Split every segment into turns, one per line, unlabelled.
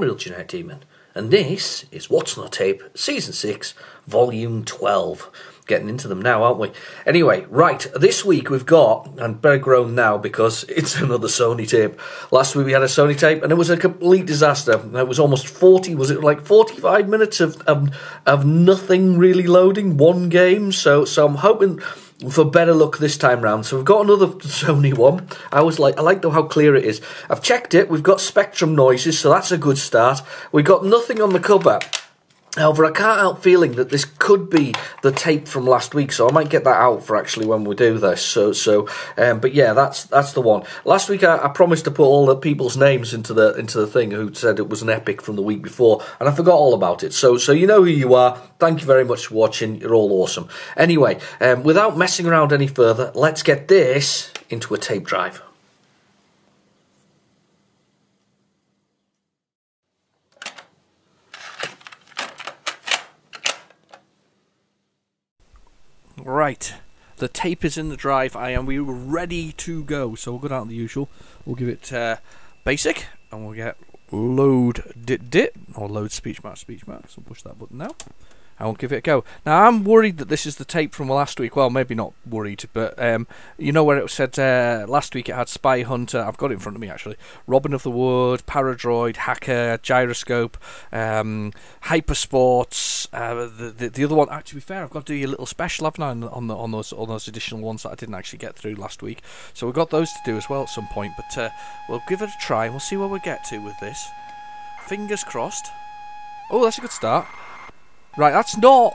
I'm Real Generic Demon, and this is What's on Tape, Season 6, Volume 12. Getting into them now, aren't we? Anyway, right, this week we've got, and better grown now because it's another Sony tape. Last week we had a Sony tape, and it was a complete disaster. It was almost 40, was it like 45 minutes of, of, of nothing really loading, one game? So, so I'm hoping for better luck this time round. So we've got another Sony one. I was like, I like how clear it is. I've checked it. We've got Spectrum noises, so that's a good start. We've got nothing on the cover. However, I can't help feeling that this could be the tape from last week, so I might get that out for actually when we do this. So, so, um, but yeah, that's that's the one. Last week, I, I, promised to put all the people's names into the into the thing who said it was an epic from the week before, and I forgot all about it. So, so you know who you are. Thank you very much for watching. You're all awesome. Anyway, um, without messing around any further, let's get this into a tape drive. Right, the tape is in the drive. I am. We were ready to go. So we'll go down to the usual. We'll give it uh, basic, and we'll get load dit dit or load speech mark speech mark. So push that button now. I will give it a go. Now I'm worried that this is the tape from last week. Well, maybe not worried, but um, you know where it said uh, last week it had Spy Hunter. I've got it in front of me actually. Robin of the Wood, Paradroid, Hacker, Gyroscope, um, Hypersports. Uh, the, the, the other one. Actually, to be fair, I've got to do a little special, haven't I, on the, on those on those additional ones that I didn't actually get through last week. So we've got those to do as well at some point. But uh, we'll give it a try and we'll see where we get to with this. Fingers crossed. Oh, that's a good start. Right, that's not.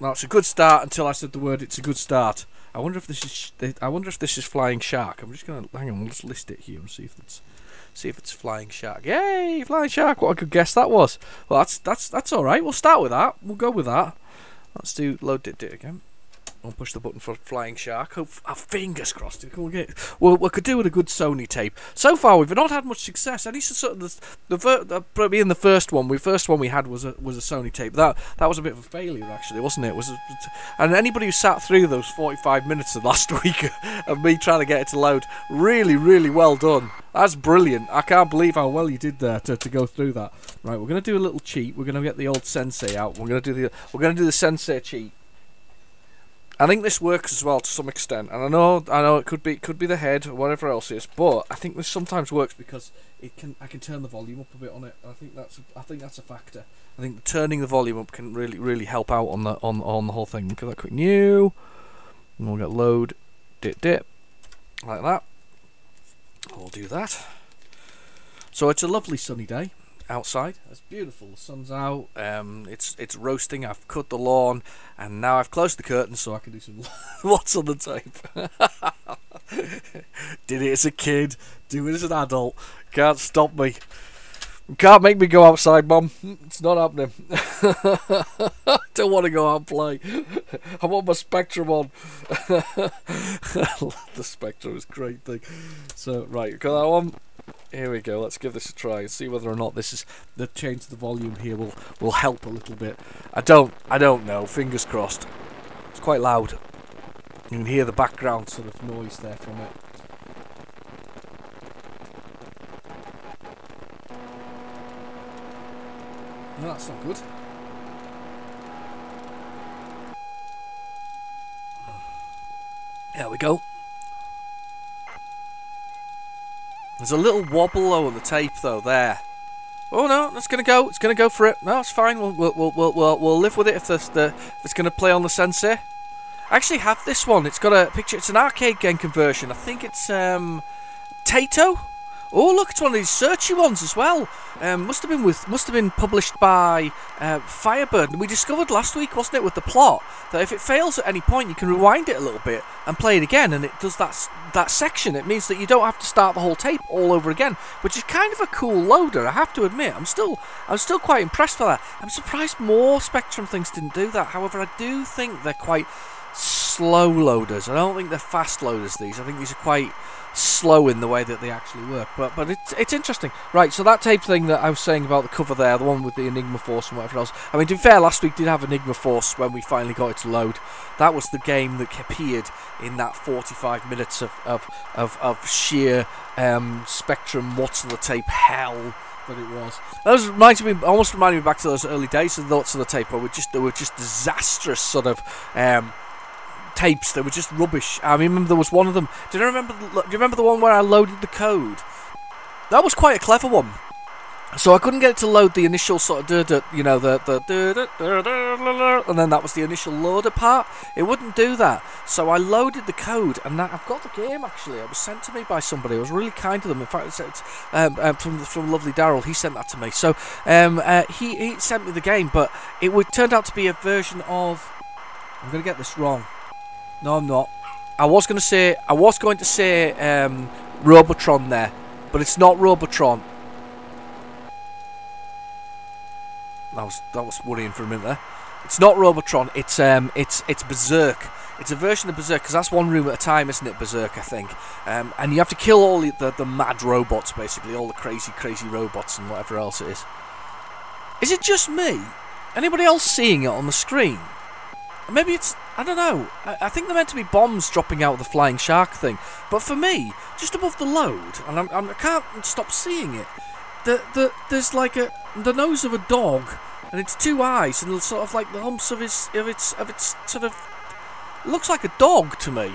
It's a good start until I said the word. It's a good start. I wonder if this is. I wonder if this is flying shark. I'm just gonna hang on. Let's list it here and see if it's. See if it's flying shark. Yay, flying shark! What a good guess that was. Well, that's that's that's all right. We'll start with that. We'll go with that. Let's do load it again. I'll push the button for Flying Shark. Oh, Hope, oh, fingers crossed. Can we get? Well, we could do with a good Sony tape. So far, we've not had much success. At least sort of the, the, the probably in the first one, we first one we had was a was a Sony tape. That that was a bit of a failure, actually, wasn't it? it was a, and anybody who sat through those 45 minutes of last week of me trying to get it to load, really, really well done. That's brilliant. I can't believe how well you did there to, to go through that. Right, we're gonna do a little cheat. We're gonna get the old Sensei out. We're gonna do the we're gonna do the Sensei cheat. I think this works as well to some extent, and I know I know it could be it could be the head or whatever else it is, but I think this sometimes works because it can I can turn the volume up a bit on it. I think that's a, I think that's a factor. I think turning the volume up can really really help out on the on on the whole thing. Give that quick new, and we'll get load, dip dip, like that. We'll do that. So it's a lovely sunny day outside. It's beautiful. The sun's out. Um, it's it's roasting. I've cut the lawn, and now I've closed the curtains so I can do some what's on the tape. Did it as a kid. Do it as an adult. Can't stop me. Can't make me go outside, Mum. It's not happening. Don't want to go out and play. I want my Spectrum on. the Spectrum is a great thing. So, right, got that one. Here we go. Let's give this a try and see whether or not this is the change the volume here will will help a little bit. I don't I don't know. Fingers crossed. It's quite loud. You can hear the background sort of noise there from it. No, that's not good. There we go. There's a little wobble on the tape though there. Oh no, it's gonna go. It's gonna go for it. No, it's fine. We'll we'll we'll we'll, we'll live with it if the if it's gonna play on the sensor. I actually have this one. It's got a picture. It's an arcade game conversion. I think it's um, Taito. Oh, look, it's one of these searchy ones as well. Um, must have been with, must have been published by uh, Firebird. And we discovered last week, wasn't it, with the plot, that if it fails at any point, you can rewind it a little bit and play it again, and it does that that section. It means that you don't have to start the whole tape all over again, which is kind of a cool loader. I have to admit, I'm still I'm still quite impressed by that. I'm surprised more Spectrum things didn't do that. However, I do think they're quite slow loaders. I don't think they're fast loaders. These, I think these are quite slow in the way that they actually work. But but it's it's interesting, right? So that tape thing that I was saying about the cover there, the one with the Enigma Force and whatever else. I mean, to be fair, last week did have Enigma Force when we finally got it to load. That was the game that appeared in that 45 minutes of of of, of sheer um, Spectrum what's the tape hell but it was. That was reminds me, almost reminded me back to those early days of thoughts of the tape, where we just they were just disastrous sort of. Um, tapes that were just rubbish. I remember there was one of them. Do you remember? Do you remember the one where I loaded the code? That was quite a clever one. So I couldn't get it to load the initial sort of you know, the the and then that was the initial loader part. It wouldn't do that. So I loaded the code, and that, I've got the game actually. It was sent to me by somebody. It was really kind to them. In fact, it's, it's um, um, from from lovely Daryl. He sent that to me. So um, uh, he he sent me the game, but it would turned out to be a version of. I'm gonna get this wrong. No, I'm not. I was gonna say I was going to say um, Robotron there, but it's not Robotron. That was that was worrying for a minute there. It's not Robotron. It's um, it's it's Berserk. It's a version of Berserk because that's one room at a time, isn't it? Berserk, I think. Um, and you have to kill all the, the, the mad robots, basically, all the crazy, crazy robots and whatever else it is. Is it just me? Anybody else seeing it on the screen? Maybe it's I don't know. I, I, think they're meant to be bombs dropping out of the flying shark thing. But for me, just above the load, and I'm, I'm, I can not stop seeing it. The, the, there's like a the nose of a dog, and it's two eyes, and sort of like the humps of its of its of its sort of looks like a dog to me.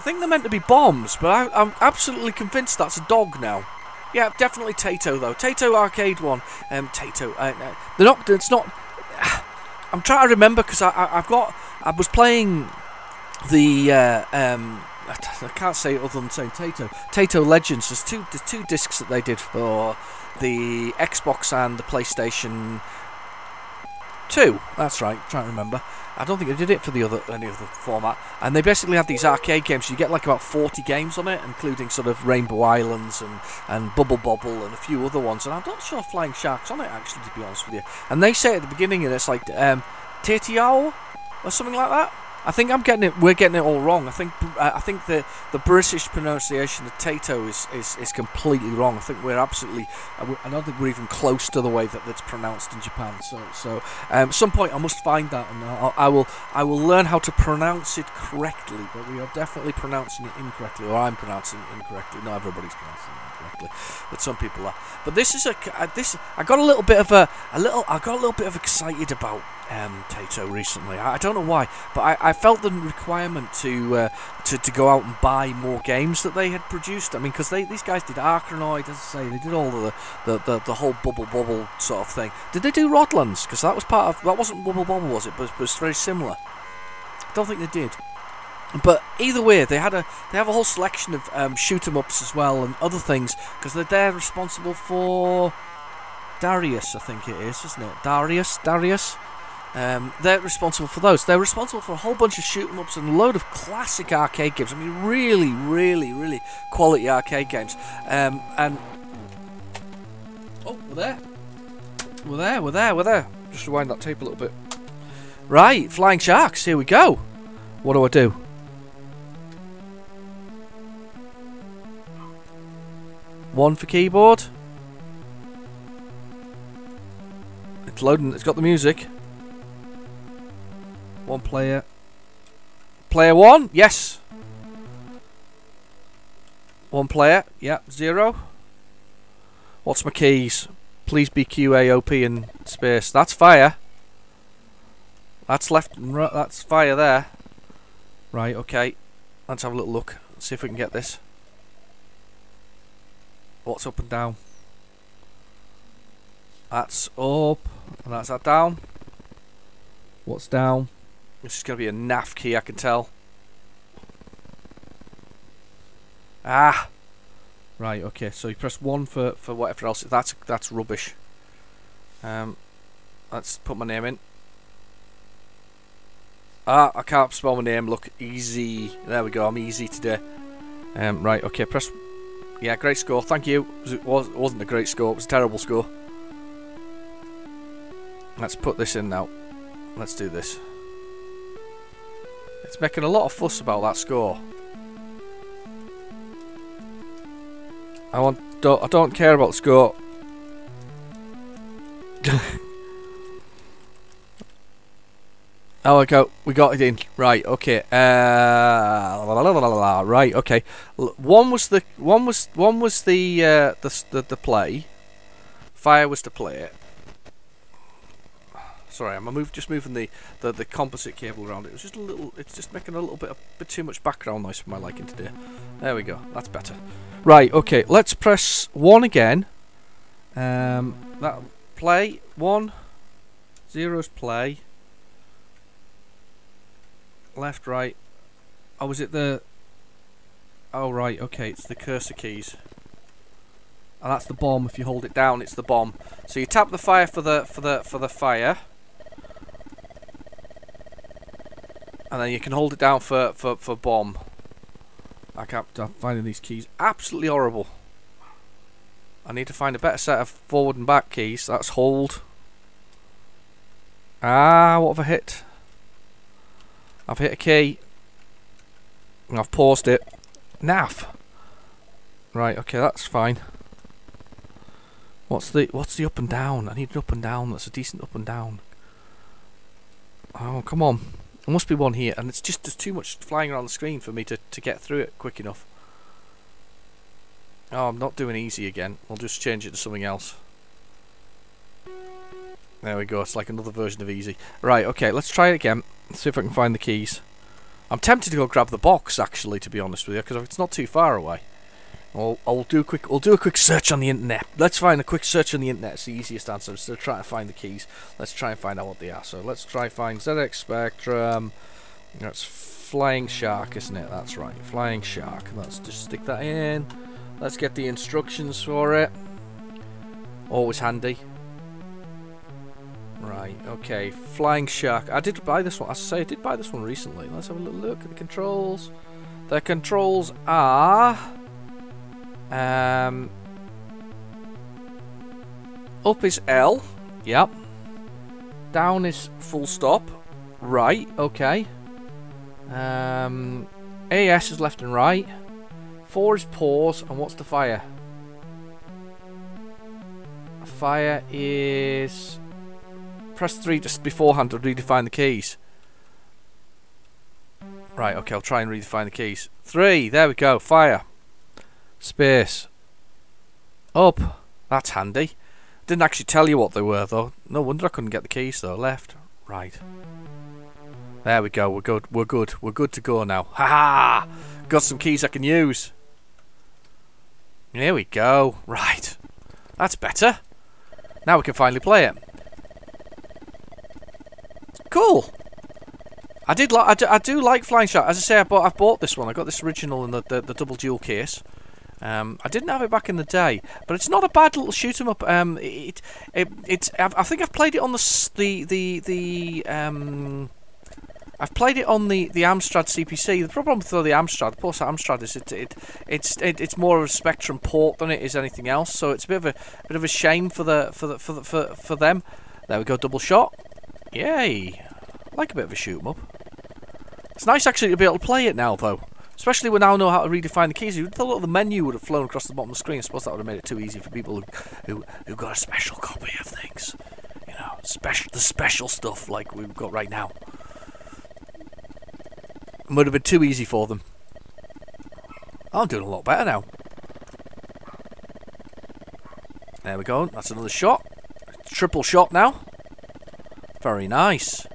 I think they're meant to be bombs, but I, am absolutely convinced that's a dog now. Yeah, definitely Taito though. Taito arcade one. Um, Taito. Uh, uh, they're not. It's not. I'm trying to remember because I, I have got I was playing the uh, um, I can't say it other than saying Taito Taito Legends. There's two there's two discs that they did for the Xbox and the PlayStation Two. That's right. I'm trying to remember. I don't think they did it for the other any other format. And they basically had these arcade games. So you get like about 40 games on it, including sort of Rainbow Islands and, and Bubble Bobble and a few other ones. And I'm not sure Flying Sharks on it actually, to be honest with you. And they say at the beginning, and it's like um, Tetiao or something like that. I think I'm getting it. We're getting it all wrong. I think uh, I think the the British pronunciation of Taito is, is, is completely wrong. I think we're absolutely. Uh, I don't think we're even close to the way that it's pronounced in Japan. So so um, at some point I must find that and I'll, I will I will learn how to pronounce it correctly. But we are definitely pronouncing it incorrectly, or I'm pronouncing it incorrectly. Not everybody's pronouncing it incorrectly, but some people are. But this is a uh, this. I got a little bit of a a little. I got a little bit of excited about um, Taito recently. I, I, don't know why, but I, I felt the requirement to, uh, to to go out and buy more games that they had produced. I mean, because these guys did Arkanoid, as I say, they did all the the, the, the whole Bubble Bobble sort of thing. Did they do Rodlands? Because that was part of that wasn't Bubble Bobble, was it? But, but very similar. I don't think they did. But either way, they had a they have a whole selection of um, shoot 'em ups as well and other things because they're they're responsible for Darius, I think it is, isn't it? Darius, Darius. Um, they're responsible for those. They're responsible for a whole bunch of shoot 'em ups and a load of classic arcade games. I mean, really, really, really quality arcade games. Um, and oh, we're there. We're there. We're there. We're there. Just rewind that tape a little bit. Right, flying sharks. Here we go. What do I do? One for keyboard. It's loading. It's got the music. One player. Player one? Yes. One player. Yeah, zero. What's my keys? Please be QAOP in space. That's fire. That's left and right. That's fire there. Right, okay. Let's have a little look. See if we can get this. What's up and down? That's up. And that's that down. What's down? This is going to be a naff key, I can tell. Ah! Right, okay, so you press 1 for, for whatever else. That's that's rubbish. Um, let's put my name in. Ah, I can't spell my name. Look, easy. There we go, I'm easy today. Um, right, okay, press... Yeah, great score, thank you. It, was, wasn't a great score, it was a terrible score. Let's put this in now. Let's do this. It's making a lot of fuss about that score. I want don't I don't care about the score. oh, we go. We got it in. Right. Okay. Uh, la, la, la, right. Okay. One was the one was one was the uh, the, the the play. Fire was to play it. Sorry, I'm move, just moving the, the, the composite cable around. It was just a little. It's just making a little bit a bit too much background noise for my liking today. There we go. That's better. Right. Okay. Let's press one again. Um. That play one. Zero's play. Left, right. Oh, was it the... Oh, right, okay, it's the cursor keys. And that's the bomb. If you hold it down, it's the bomb. So you tap the fire for the for the for the fire. And then you can hold it down for, for, for bomb. I can't I'm finding these keys absolutely horrible. I need to find a better set of forward and back keys. That's hold. Ah, what have I hit? I've hit a key. And I've paused it. Naff. Right, okay, that's fine. What's the what's the up and down? I need an up and down that's a decent up and down. Oh, come on. There must be one here, and it's just there's too much flying around the screen for me to, to get through it quick enough. Oh, I'm not doing easy again. I'll just change it to something else. There we go, it's like another version of easy. Right, okay, let's try it again. Let's see if I can find the keys. I'm tempted to go grab the box, actually, to be honest with you, because it's not too far away. I'll, I'll do a quick. I'll do a quick search on the internet. Let's find a quick search on the internet. It's the easiest answer. Instead of trying to find the keys, let's try and find out what they are. So let's try find ZX Spectrum. That's Flying Shark, isn't it? That's right, Flying Shark. Let's just stick that in. Let's get the instructions for it. Always handy. Right, okay. Flying Shark. I did buy this one. I say I did buy this one recently. Let's have a little look at the controls. The controls are... Um, up is L. Yep. Down is full stop. Right, okay. Um, AS is left and right. 4 is pause. And what's the fire? Fire is press 3 just beforehand to redefine the keys. Right, okay, I'll try and redefine the keys. 3, there we go, fire. Space. Up. That's handy. Didn't actually tell you what they were though. No wonder I couldn't get the keys though. Left. Right. There we go, we're good, we're good, we're good to go now. Ha ha! Got some keys I can use. Here we go. Right. That's better. Now we can finally play it. Cool. I did like. I do, like Flying Shark. As I say, I bought. I bought this one. I got this original in the the, the double dual case. Um, I didn't have it back in the day, but it's not a bad little shoot 'em up. Um, it, it, it's. I've, I think I've played it on the the the the. Um, I've played it on the, the Amstrad CPC. The problem with the Amstrad, the Amstrad, is it, it it's it, it's more of a Spectrum port than it is anything else. So it's a bit of a bit of a shame for the for the for the, for for them. There we go, double shot. Yay! I like a bit of a shoot 'em up. It's nice actually to be able to play it now, though. Especially when I now know how to redefine the keys. You thought the menu would have flown across the bottom of the screen. I suppose that would have made it too easy for people who who, who got a special copy of things. You know, special the special stuff like we've got right now. It would have been too easy for them. I'm doing a lot better now. There we go. That's another shot. Triple shot now. Very nice.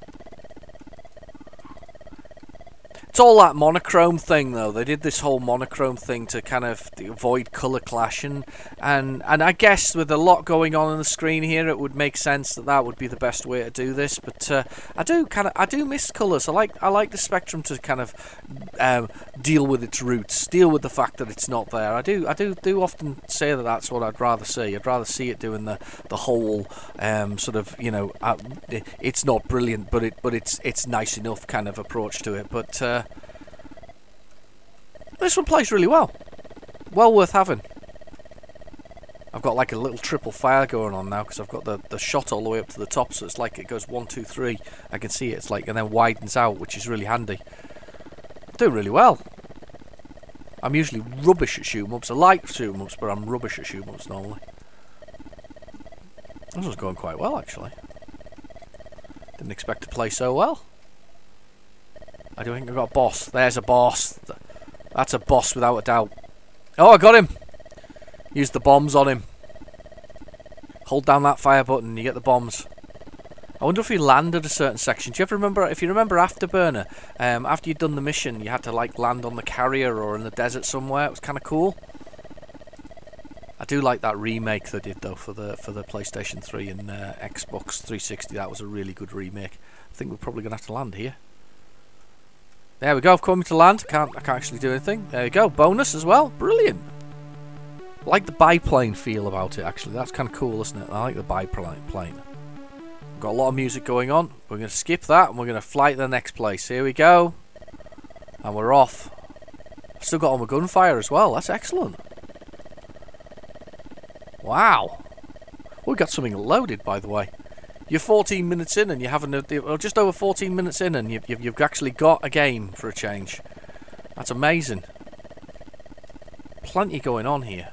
It's all that monochrome thing, though. They did this whole monochrome thing to kind of avoid colour clash, and, and and I guess with a lot going on on the screen here, it would make sense that that would be the best way to do this. But uh, I do kind of I do miss colours. I like I like the Spectrum to kind of um, deal with its roots, deal with the fact that it's not there. I do I do do often say that that's what I'd rather see. I'd rather see it doing the the whole um, sort of you know uh, it's not brilliant, but it but it's it's nice enough kind of approach to it. But uh, this one plays really well. Well worth having. I've got like a little triple fire going on now because I've got the, the shot all the way up to the top so it's like it goes one, two, three. I can see it. It's like and then widens out which is really handy. Doing really well. I'm usually rubbish at shoot ups. I like shoot ups but I'm rubbish at shoot ups normally. This one's going quite well actually. Didn't expect to play so well. I do think I've got a boss. There's a boss. That's a boss without a doubt. Oh, I got him. Use the bombs on him. Hold down that fire button and you get the bombs. I wonder if you land at a certain section. Do you ever remember, if you remember Afterburner, um, after you'd done the mission, you had to like land on the carrier or in the desert somewhere. It was kind of cool. I do like that remake they did though for the for the PlayStation 3 and uh, Xbox 360. That was a really good remake. I think we're probably gonna have to land here. There we go. Come to land. Can't I can't actually do anything. There you go. Bonus as well. Brilliant. I like the biplane feel about it. Actually, that's kind of cool, isn't it? I like the biplane. Plane. Got a lot of music going on. We're going to skip that and we're going to fly to the next place. Here we go. And we're off. Still got all my gunfire as well. That's excellent. Wow. We got something loaded, by the way. You're 14 minutes in and you haven't, uh, or just over 14 minutes in and you've, you've actually got a game for a change. That's amazing. Plenty going on here.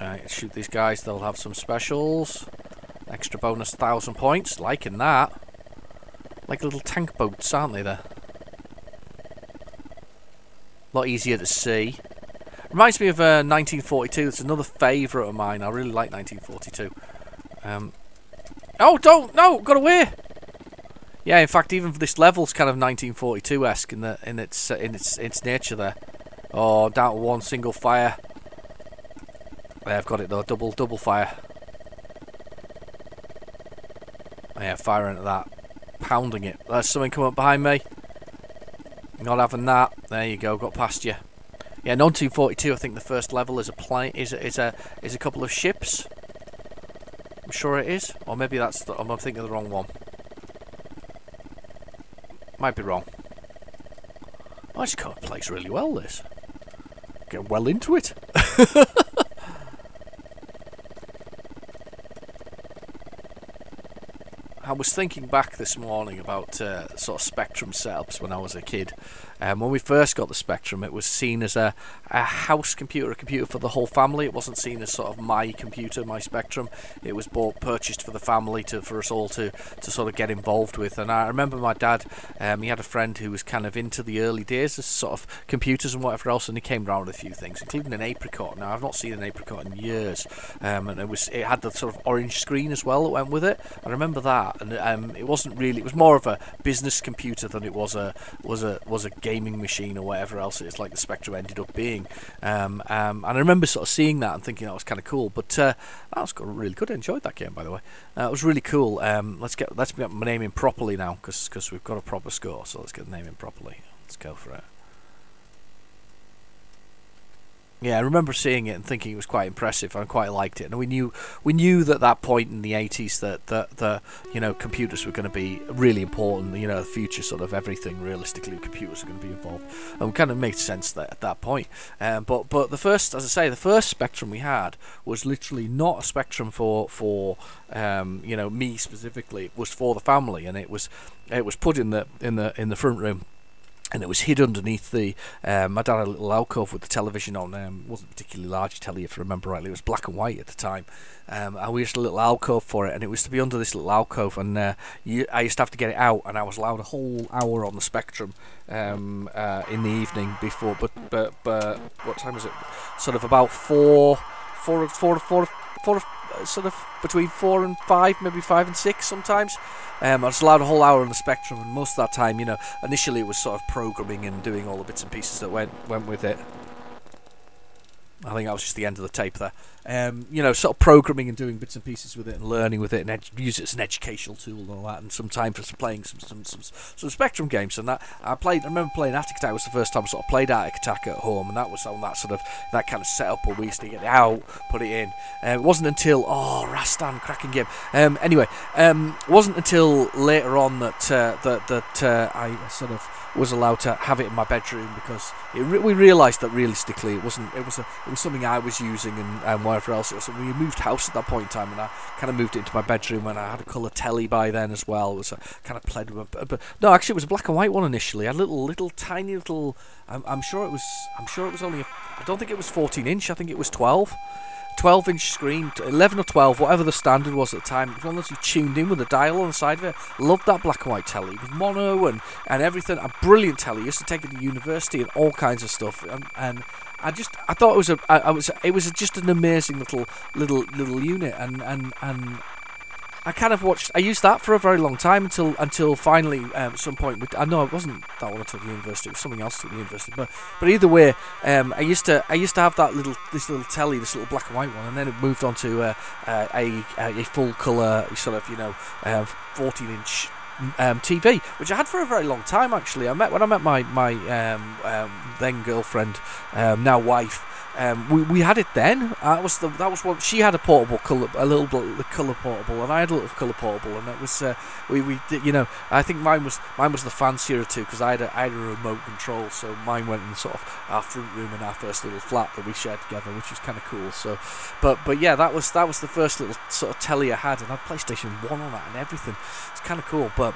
Right, shoot these guys, they'll have some specials. Extra bonus thousand points, liking that. Like little tank boats, aren't they there? A lot easier to see. Reminds me of uh, 1942. It's another favourite of mine. I really like 1942. Um, oh, don't! No! Got away! Yeah, in fact, even this level's kind of 1942-esque in the in its uh, in its its nature there. Oh, down to one single fire. Yeah, I've got it though. Double double fire. Yeah, firing at that, pounding it. There's something coming up behind me. Not having that. There you go. Got past you. Yeah, 1942. I think the first level is a plane. Is is a is a couple of ships. I'm sure it is, or maybe that's. The, I'm thinking of the wrong one. Might be wrong. Oh, this card plays really well. This. Get well into it. I was thinking back this morning about uh, sort of Spectrum setups when I was a kid. Um, when we first got the Spectrum, it was seen as a, a house computer, a computer for the whole family. It wasn't seen as sort of my computer, my Spectrum. It was bought, purchased for the family to for us all to, to sort of get involved with. And I remember my dad, um, he had a friend who was kind of into the early days of sort of computers and whatever else, and he came round with a few things, including an apricot. Now I've not seen an apricot in years, um, and it was it had the sort of orange screen as well that went with it. I remember that and um, it wasn't really. It was more of a business computer than it was a was a was a gaming machine or whatever else it is like the Spectrum ended up being. Um, um, and I remember sort of seeing that and thinking that was kind of cool. But uh, that was really good. I enjoyed that game by the way. Uh, it was really cool. Um, let's get let's get my name in properly now because we've got a proper score. So let's get the name in properly. Let's go for it. Yeah, I remember seeing it and thinking it was quite impressive. I quite liked it, and we knew we knew that that point in the 80s that that the you know computers were going to be really important. You know, the future sort of everything realistically, computers are going to be involved, and kind of made sense that at that point. Um, but but the first, as I say, the first Spectrum we had was literally not a Spectrum for for um, you know me specifically. It was for the family, and it was it was put in the in the in the front room and it was hid underneath the. Um, dad had a little alcove with the television on. Um, wasn't particularly large, tell you if I remember rightly. It was black and white at the time. Um, and we used a little alcove for it, and it was to be under this little alcove. And uh, you, I used to have to get it out, and I was allowed a whole hour on the spectrum um, uh, in the evening before. But but but what time was it? Sort of about four, four, four, four, four, sort of between four and five, maybe five and six sometimes. Um, I was allowed a whole hour on the Spectrum, and most of that time, you know, initially it was sort of programming and doing all the bits and pieces that went went with it. I think that was just the end of the tape there. Um, you know, sort of programming and doing bits and pieces with it and learning with it and use it as an educational tool and all that. And some time for some playing some, some some some Spectrum games and that. I played. I remember playing Atic Atac was the first time I sort of played Atic Atac at home, and that was on that sort of that kind of setup where we used to get it out, put it in. Uh, it wasn't until oh Rastan cracking game. Um, anyway, um, it wasn't until later on that uh, that that uh, I sort of was allowed to have it in my bedroom because re we realised that realistically it wasn't it was a it was something I was using and, and whatever else it was. we moved house at that point in time, and I kind of moved it into my bedroom, and I had a colour telly by then as well. It was a kind of played with, but, but no, actually it was a black and white one initially. A little little tiny little. I'm, I'm sure it was. I'm sure it was only. I don't think it was 14 inch. I think it was 12. 12 inch screen, 11 or 12, whatever the standard was at the time. It was one that you tuned in with a dial on the side of it. Loved that black and white telly with mono and, and everything. A brilliant telly. Used to take it to university and all kinds of stuff. And, and I just I thought it was a I, I was it was just an amazing little little little unit and and and I kind of watched. I used that for a very long time until until finally um, at some point. I know it wasn't that one I took the university. It was something else at the university. But but either way, um, I used to I used to have that little this little telly, this little black and white one, and then it moved on to uh, uh, a a full color sort of you know uh, 14 inch um, TV, which I had for a very long time actually. I met when I met my my um, um, then girlfriend, um, now wife. Um, we, we had it then. That was the that was what she had a portable color, a little the color portable, and I had a little color portable, and that was uh, we we did, you know I think mine was mine was the fancier too because I had a, I had a remote control, so mine went in sort of our front room in our first little flat that we shared together, which was kind of cool. So, but but yeah, that was that was the first little sort of telly I had, and I had PlayStation One on that and everything. It's kind of cool, but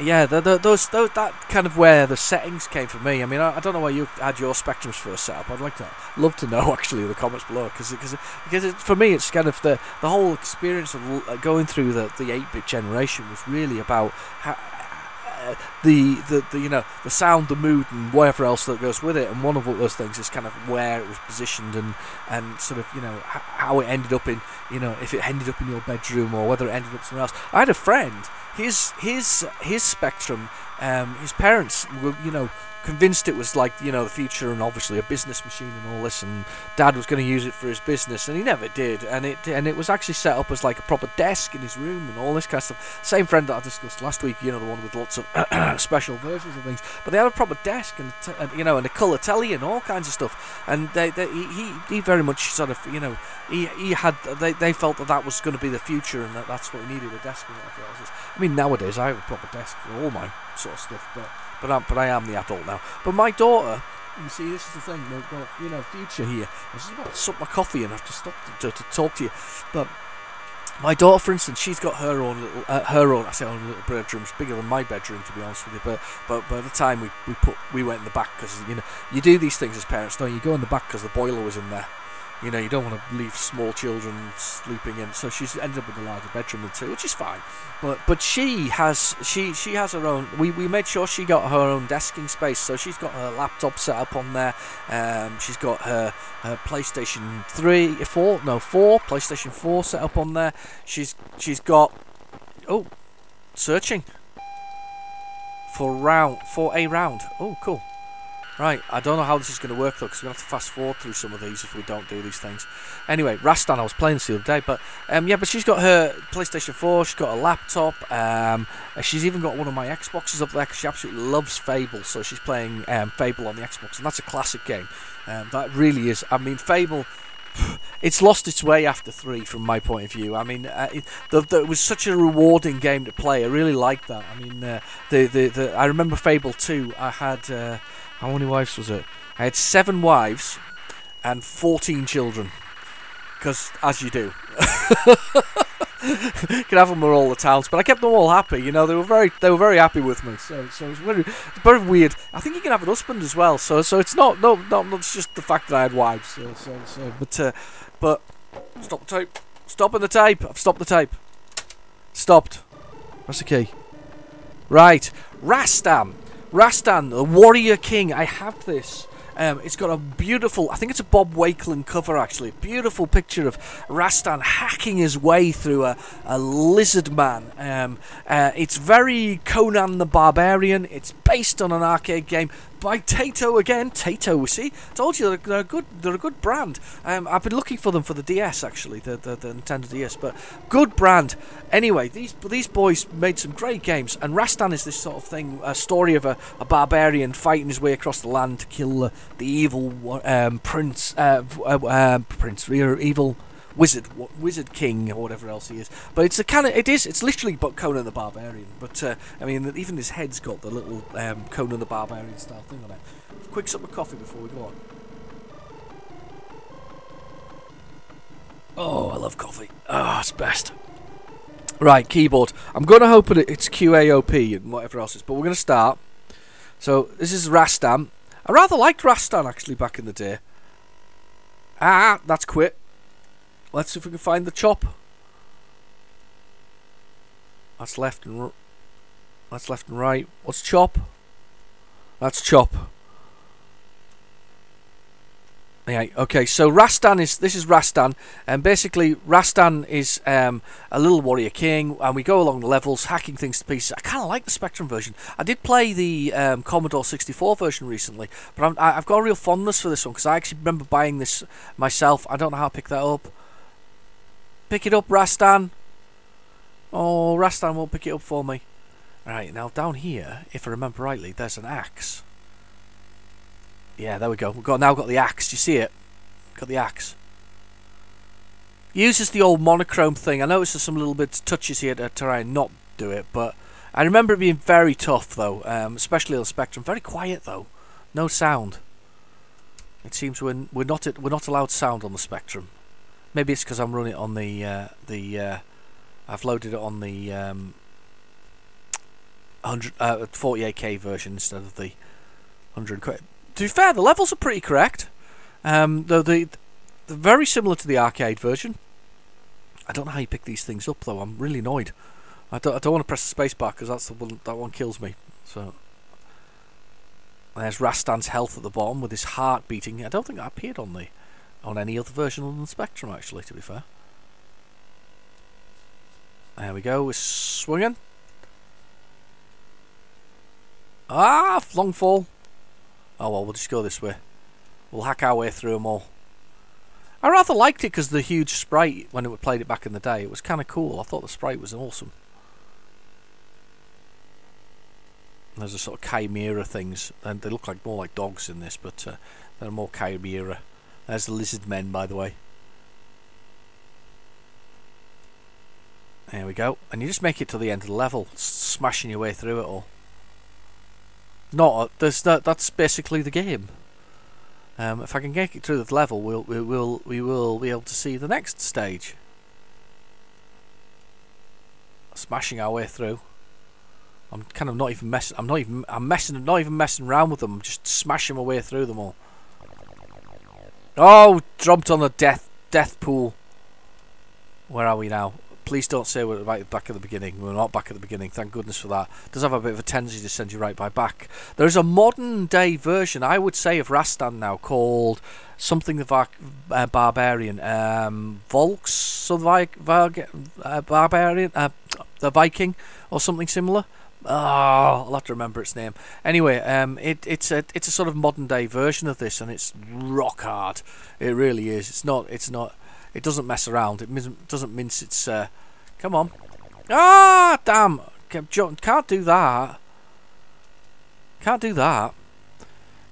yeah, the, the, those, those that kind of where the settings came for me. I mean, I, I, don't know where you had your Spectrums first set up. I'd like to love to know actually in the comments below because because because for me it's kind of the the whole experience of uh, going through the the eight bit generation was really about how, the, the, the you know the sound, the mood, and whatever else that goes with it. And one of those things is kind of where it was positioned and and sort of you know how it ended up in you know if it ended up in your bedroom or whether it ended up somewhere else. I had a friend. His his his Spectrum. Um, his parents were you know convinced it was like you know the future and obviously a business machine and all this and dad was going to use it for his business and he never did and it and it was actually set up as like a proper desk in his room and all this kind of stuff. Same friend that I discussed last week you know the one with lots of special versions of things but they had a proper desk and, and you know and a colour telly and all kinds of stuff and they, they he, he very much sort of you know he, he had they, they felt that that was going to be the future and that that's what he needed a desk and whatever else I mean nowadays I have a proper desk for all my sort of stuff but but I'm, but I am the adult now. But my daughter, you see, this is the thing. We've got you know future here. I was about to suck my coffee and have to stop to, to, to talk to you. But my daughter, for instance, she's got her own little, uh, her own. I say own little bedroom. It's bigger than my bedroom, to be honest with you. But but by the time we, we put we went in the back because you know you do these things as parents, don't you? You go in the back because the boiler was in there you know, you don't want to leave small children sleeping in. So she's ended up with a larger bedroom than two, which is fine. But but she has she she has her own. We, we made sure she got her own desking space. So she's got her laptop set up on there. Um, she's got her, her PlayStation three, four, no four, PlayStation four set up on there. She's she's got oh, searching for round for a round. Oh, cool. Right, I don't know how this is going to work though, because we're going to have to fast forward through some of these if we don't do these things. Anyway, Rastan, I was playing this the other day, but um, yeah, but she's got her PlayStation 4, she's got a laptop, um, she's even got one of my Xboxes up there because she absolutely loves Fable, so she's playing um, Fable on the Xbox, and that's a classic game. Um, that really is. I mean, Fable it's lost its way after three from my point of view. I mean, uh, it, the, the, it was such a rewarding game to play. I really liked that. I mean, uh, the, the the I remember Fable two. I had uh, how many wives was it? I had seven wives and 14 children. Because, as you do. Can have them all the towns, but I kept them all happy. You know, they were very, they were very happy with me. So, so it's very, it's very weird. I think you can have an husband as well. So, so it's not, no, not, not just the fact that I had wives. So, so, so but, uh, but stop the tape. Stopping the tape. I've stopped the tape. Stopped. That's the key? Right, Rastan. Rastan, the Warrior King. I have this. Um, it's got a beautiful, I think it's a Bob Wakelin cover actually. Beautiful picture of Rastan hacking his way through a, a lizard man. Um, uh, it's very Conan the Barbarian. It's based on an arcade game by Taito again. Taito, we see. Told you they're, a good. They're a good brand. Um, I've been looking for them for the DS actually, the, the, the Nintendo DS. But good brand. Anyway, these these boys made some great games, and Rastan is this sort of thing, a story of a, a barbarian fighting his way across the land to kill uh, the evil um, prince, uh, uh, prince, evil wizard, wizard king, or whatever else he is. But it's a kind of, it is, it's literally but Conan the Barbarian. But uh, I mean, even his head's got the little um, Conan the Barbarian style thing on it. Quick sip of coffee before we go on. Oh, I love coffee. Ah, oh, it's best. Right, keyboard. I'm going to hope it, it's QAOP and whatever else is, but we're going to start. So, this is Rastan. I rather liked Rastan, actually, back in the day. Ah, that's quit. Let's see if we can find the chop. That's left and that's left and right. What's chop? That's chop. Yeah, okay, so Rastan is this is Rastan, and basically Rastan is um, a little warrior king, and we go along the levels, hacking things to pieces. I kind of like the Spectrum version. I did play the um, Commodore 64 version recently, but I, I've got a real fondness for this one because I actually remember buying this myself. I don't know how I picked that up. Pick it up, Rastan. Oh, Rastan won't pick it up for me. Right, now down here, if I remember rightly, there's an axe. Yeah, there we go. We've got now got the axe. Do you see it? Got the axe. Uses the old monochrome thing. I noticed there's some little bits touches here to try and not do it, but I remember it being very tough though, um, especially on the Spectrum. Very quiet though, no sound. It seems we're we're not it we're not allowed sound on the Spectrum. Maybe it's because I'm running it on the uh, the uh, I've loaded it on the um, 100 uh, 48k version instead of the 100 to be fair, the levels are pretty correct. Um, though the, very similar to the arcade version. I don't know how you pick these things up though. I'm really annoyed. I don't, I don't want to press the space bar because that's the one that one kills me. So there's Rastan's health at the bottom with his heart beating. I don't think that appeared on the on any other version other than Spectrum actually. To be fair. There we go. We're swinging. Ah, long fall. Oh well, we'll just go this way. We'll hack our way through them all. I rather liked it because the huge sprite, when we played it back in the day, it was kind of cool. I thought the sprite was awesome. There's a sort of chimera things, and they look like more like dogs in this, but uh, they're more chimera. There's the lizard men, by the way. There we go. And you just make it to the end of the level, smashing your way through it all. Not there's that. That's basically the game. Um, if I can get it through the level, we'll we will we will be able to see the next stage. Smashing our way through. I'm kind of not even messing. I'm not even. I'm messing. Not even messing around with them. I'm just smashing my way through them all. Oh, dropped on the death death pool. Where are we now? please don't say we're right back at the beginning. We're not back at the beginning. Thank goodness for that. It does have a bit of a tendency to send you right by back. There is a modern day version, I would say, of Rastan now called something the Var- uh, Barbarian. Um, Volgarr, the Vi- Vi- uh, Barbarian, uh, the Viking, or something similar. Oh, I'll have to remember its name. Anyway, um, it, it's a it's a sort of modern day version of this, and it's rock hard. It really is. It's not. It's not. It doesn't mess around. It doesn't mince its. Uh, come on. Ah, damn. Can't do that. Can't do that.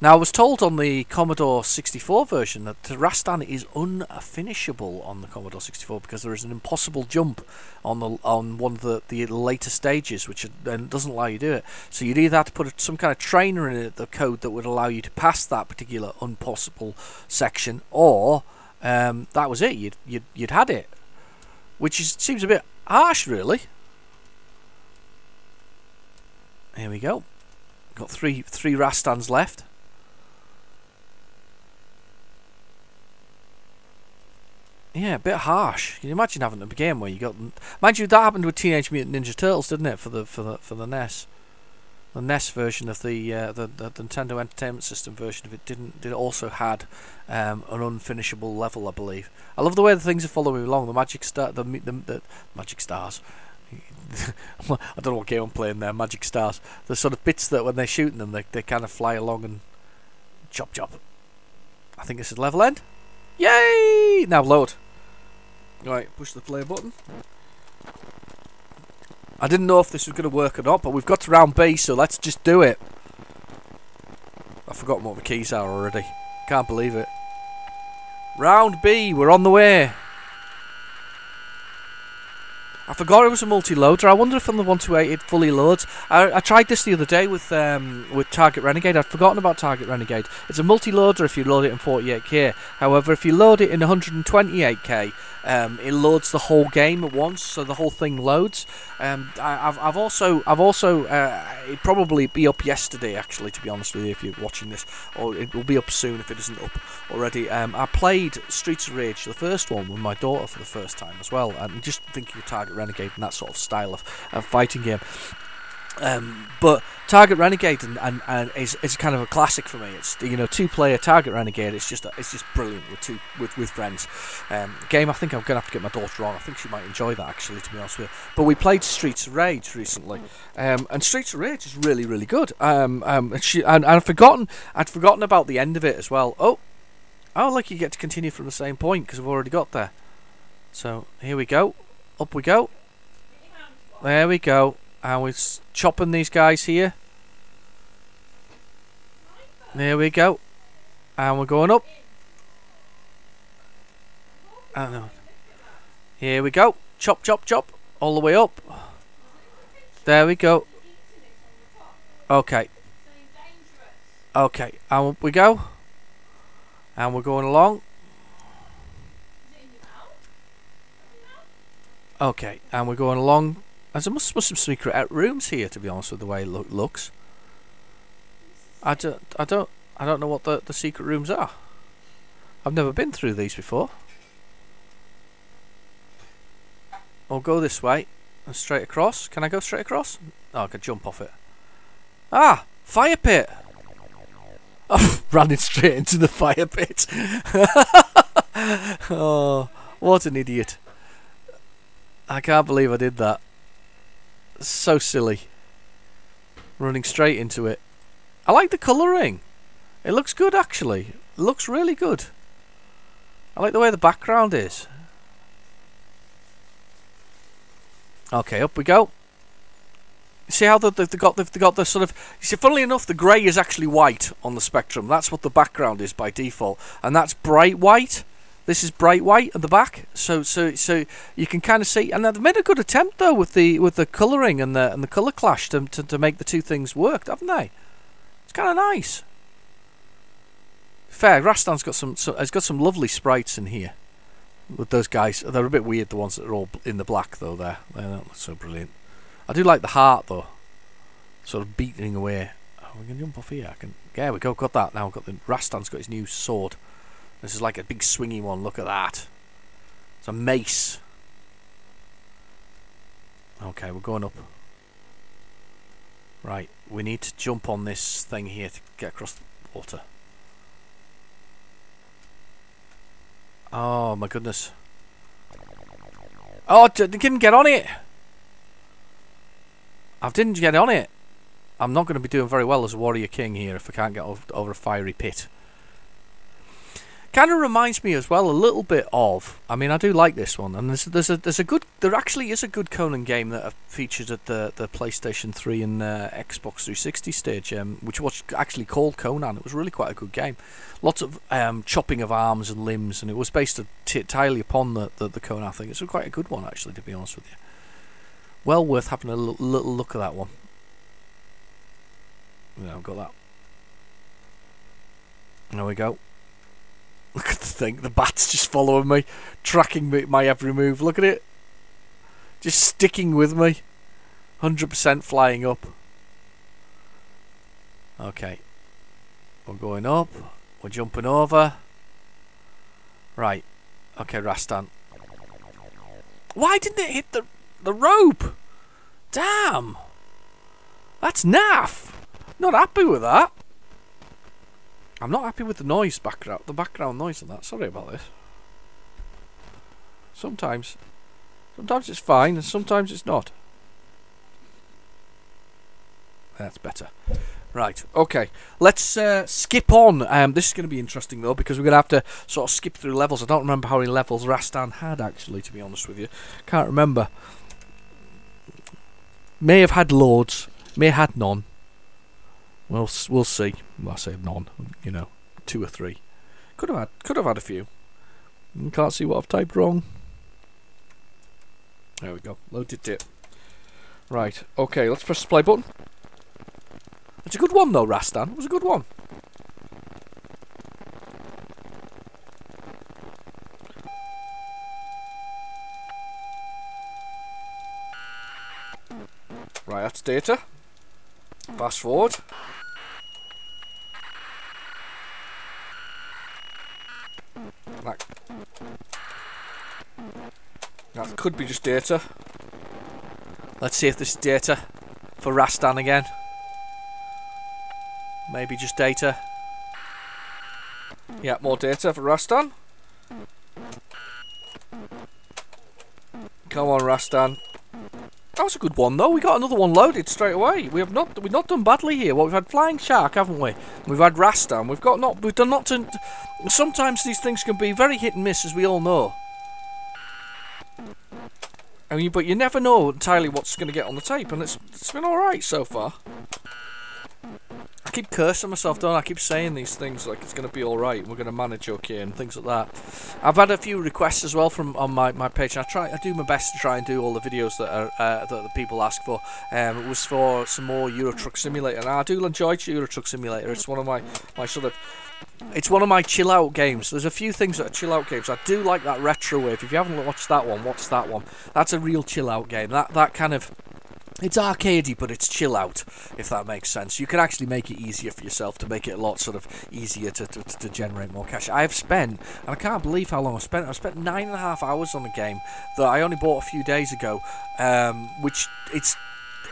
Now, I was told on the Commodore 64 version that Rastan is unfinishable on the Commodore 64 because there is an impossible jump on the on one of the, the later stages, which then doesn't allow you to do it. So you'd either have to put some kind of trainer in it, the code that would allow you to pass that particular impossible section, or um, that was it. You'd, you'd, you'd had it. Which is, seems a bit harsh, really. Here we go. Got three three Rastans left. Yeah, a bit harsh. Can you imagine having a game where you got? Mind you, that happened with Teenage Mutant Ninja Turtles, didn't it? For the for the for the NES the NES version of the, uh, the, the Nintendo Entertainment System version of it didn't did also had um, an unfinishable level, I believe. I love the way the things are following along. The magic star, the the, the magic stars. I don't know what game I'm playing there. Magic stars. The sort of bits that when they're shooting them, they they kind of fly along and chop chop. I think this is level end. Yay! Now load. Right, push the play button. I didn't know if this was going to work or not, but we've got to round B, so let's just do it. I've forgotten what the keys are already. Can't believe it. Round B, we're on the way. I forgot it was a multi-loader. I wonder if on the 128 it fully loads. I, I tried this the other day with um, with Target Renegade. I'd forgotten about Target Renegade. It's a multi-loader if you load it in 48k. However, if you load it in 128k, um, it loads the whole game at once, so the whole thing loads. Um, I, have I've also I've also uh, it probably be up yesterday actually to be honest with you if you're watching this, or it will be up soon if it isn't up already. Um, I played Streets of Rage, the first one, with my daughter for the first time as well, and just thinking of Target Renegade and that sort of style of, of fighting game. Um, but Target Renegade and, and, and is, is kind of a classic for me. It's you know two player Target Renegade. It's just it's just brilliant with two with, with friends. Um, game I think I'm gonna have to get my daughter on. I think she might enjoy that actually. To be honest with you. But we played Streets of Rage recently, um, and Streets of Rage is really really good. Um, um, and she and, and I'd forgotten I'd forgotten about the end of it as well. Oh, oh, like you get to continue from the same point because we've already got there. So here we go. Up we go. There we go. And we're chopping these guys here. There we go. And we're going up. And here we go. Chop, chop, chop. All the way up. There we go. Okay. Okay. And up we go. And we're going along. Okay. And we're going along there must be some secret rooms here, to be honest with the way it lo looks. I don't, I don't, I don't know what the the secret rooms are. I've never been through these before. I'll go this way and straight across. Can I go straight across? Oh, I could jump off it. Ah, fire pit. Ran it straight into the fire pit. oh, what an idiot. I can't believe I did that. So silly. Running straight into it. I like the colouring. It looks good actually. It looks really good. I like the way the background is. Okay, up we go. See how they've, they've got they've, got the sort of. See, funnily enough, the grey is actually white on the spectrum. That's what the background is by default, and that's bright white. This is bright white at the back, so so so you can kind of see. And they've made a good attempt though with the with the colouring and the and the colour clash to, to to make the two things work, haven't they? It's kind of nice. Fair, Rastan's got some, so, has got some lovely sprites in here with those guys. They're a bit weird, the ones that are all in the black though. There, they're not so brilliant. I do like the heart though, sort of beating away. Oh, we can jump off here. I can. There we go. Got that now. Got the Rastan's got his new sword. This is like a big swingy one. Look at that. It's a mace. Okay, we're going up. Right, we need to jump on this thing here to get across the water. Oh my goodness. Oh, I didn't get on it! I didn't get on it. I'm not going to be doing very well as a warrior king here if I can't get over a fiery pit. Kind of reminds me as well a little bit of. I mean, I do like this one, and there's there's a there's a good there actually is a good Conan game that featured at the the PlayStation 3 and uh, Xbox 360 stage, um, which was actually called Conan. It was really quite a good game. Lots of um, chopping of arms and limbs, and it was based entirely upon the, the the Conan thing. It's quite a good one actually, to be honest with you. Well worth having a little look at that one. Yeah, I've got that. There we go. Look at the thing. The bat's just following me, tracking me, my every move. Look at it. Just sticking with me. 100% flying up. Okay. We're going up. We're jumping over. Right. Okay, Rastan. Why didn't it hit the the rope? Damn. That's naff. Not happy with that. I'm not happy with the noise background, the background noise on that. Sorry about this. Sometimes, sometimes it's fine, and sometimes it's not. That's better. Right, okay. Let's uh, skip on. Um, this is going to be interesting, though, because we're going to have to sort of skip through levels. I don't remember how many levels Rastan had, actually, to be honest with you. Can't remember. May have had loads, may have had none. We'll we'll see. Well, I say none. You know, two or three. Could have had could have had a few. Mm, can't see what I've typed wrong. There we go. Loaded it. Right. Okay. Let's press the play button. It's a good one though, Rastan. It was a good one. Right, that's data. Fast forward. That, that could be just data. Let's see if this is data for Rastan again. Maybe just data. Yeah, more data for Rastan. Come on, Rastan. That was a good one, though. We got another one loaded straight away. We have not we've not done badly here. Well, we've had Flying Shark, haven't we? We've had Rastan. We've got not we've done not. To, sometimes these things can be very hit and miss, as we all know. I mean, but you never know entirely what's going to get on the tape, and it's it's been all right so far. Keep cursing myself, don't I? I keep saying these things like it's going to be all right. We're going to manage okay and things like that. I've had a few requests as well from on my, my page. And I try, I do my best to try and do all the videos that are uh, that the people ask for. Um, it was for some more Euro Truck Simulator, and I do enjoy Euro Truck Simulator. It's one of my my sort of it's one of my chill out games. There's a few things that are chill out games. I do like that retro wave. If you haven't watched that one, watch that one. That's a real chill out game. That that kind of it's arcadey, but it's chill out, if that makes sense. You can actually make it easier for yourself to make it a lot sort of easier to, to, to generate more cash. I have spent, and I can't believe how long I've spent. I've spent nine and a half hours on a game that I only bought a few days ago, um, which it's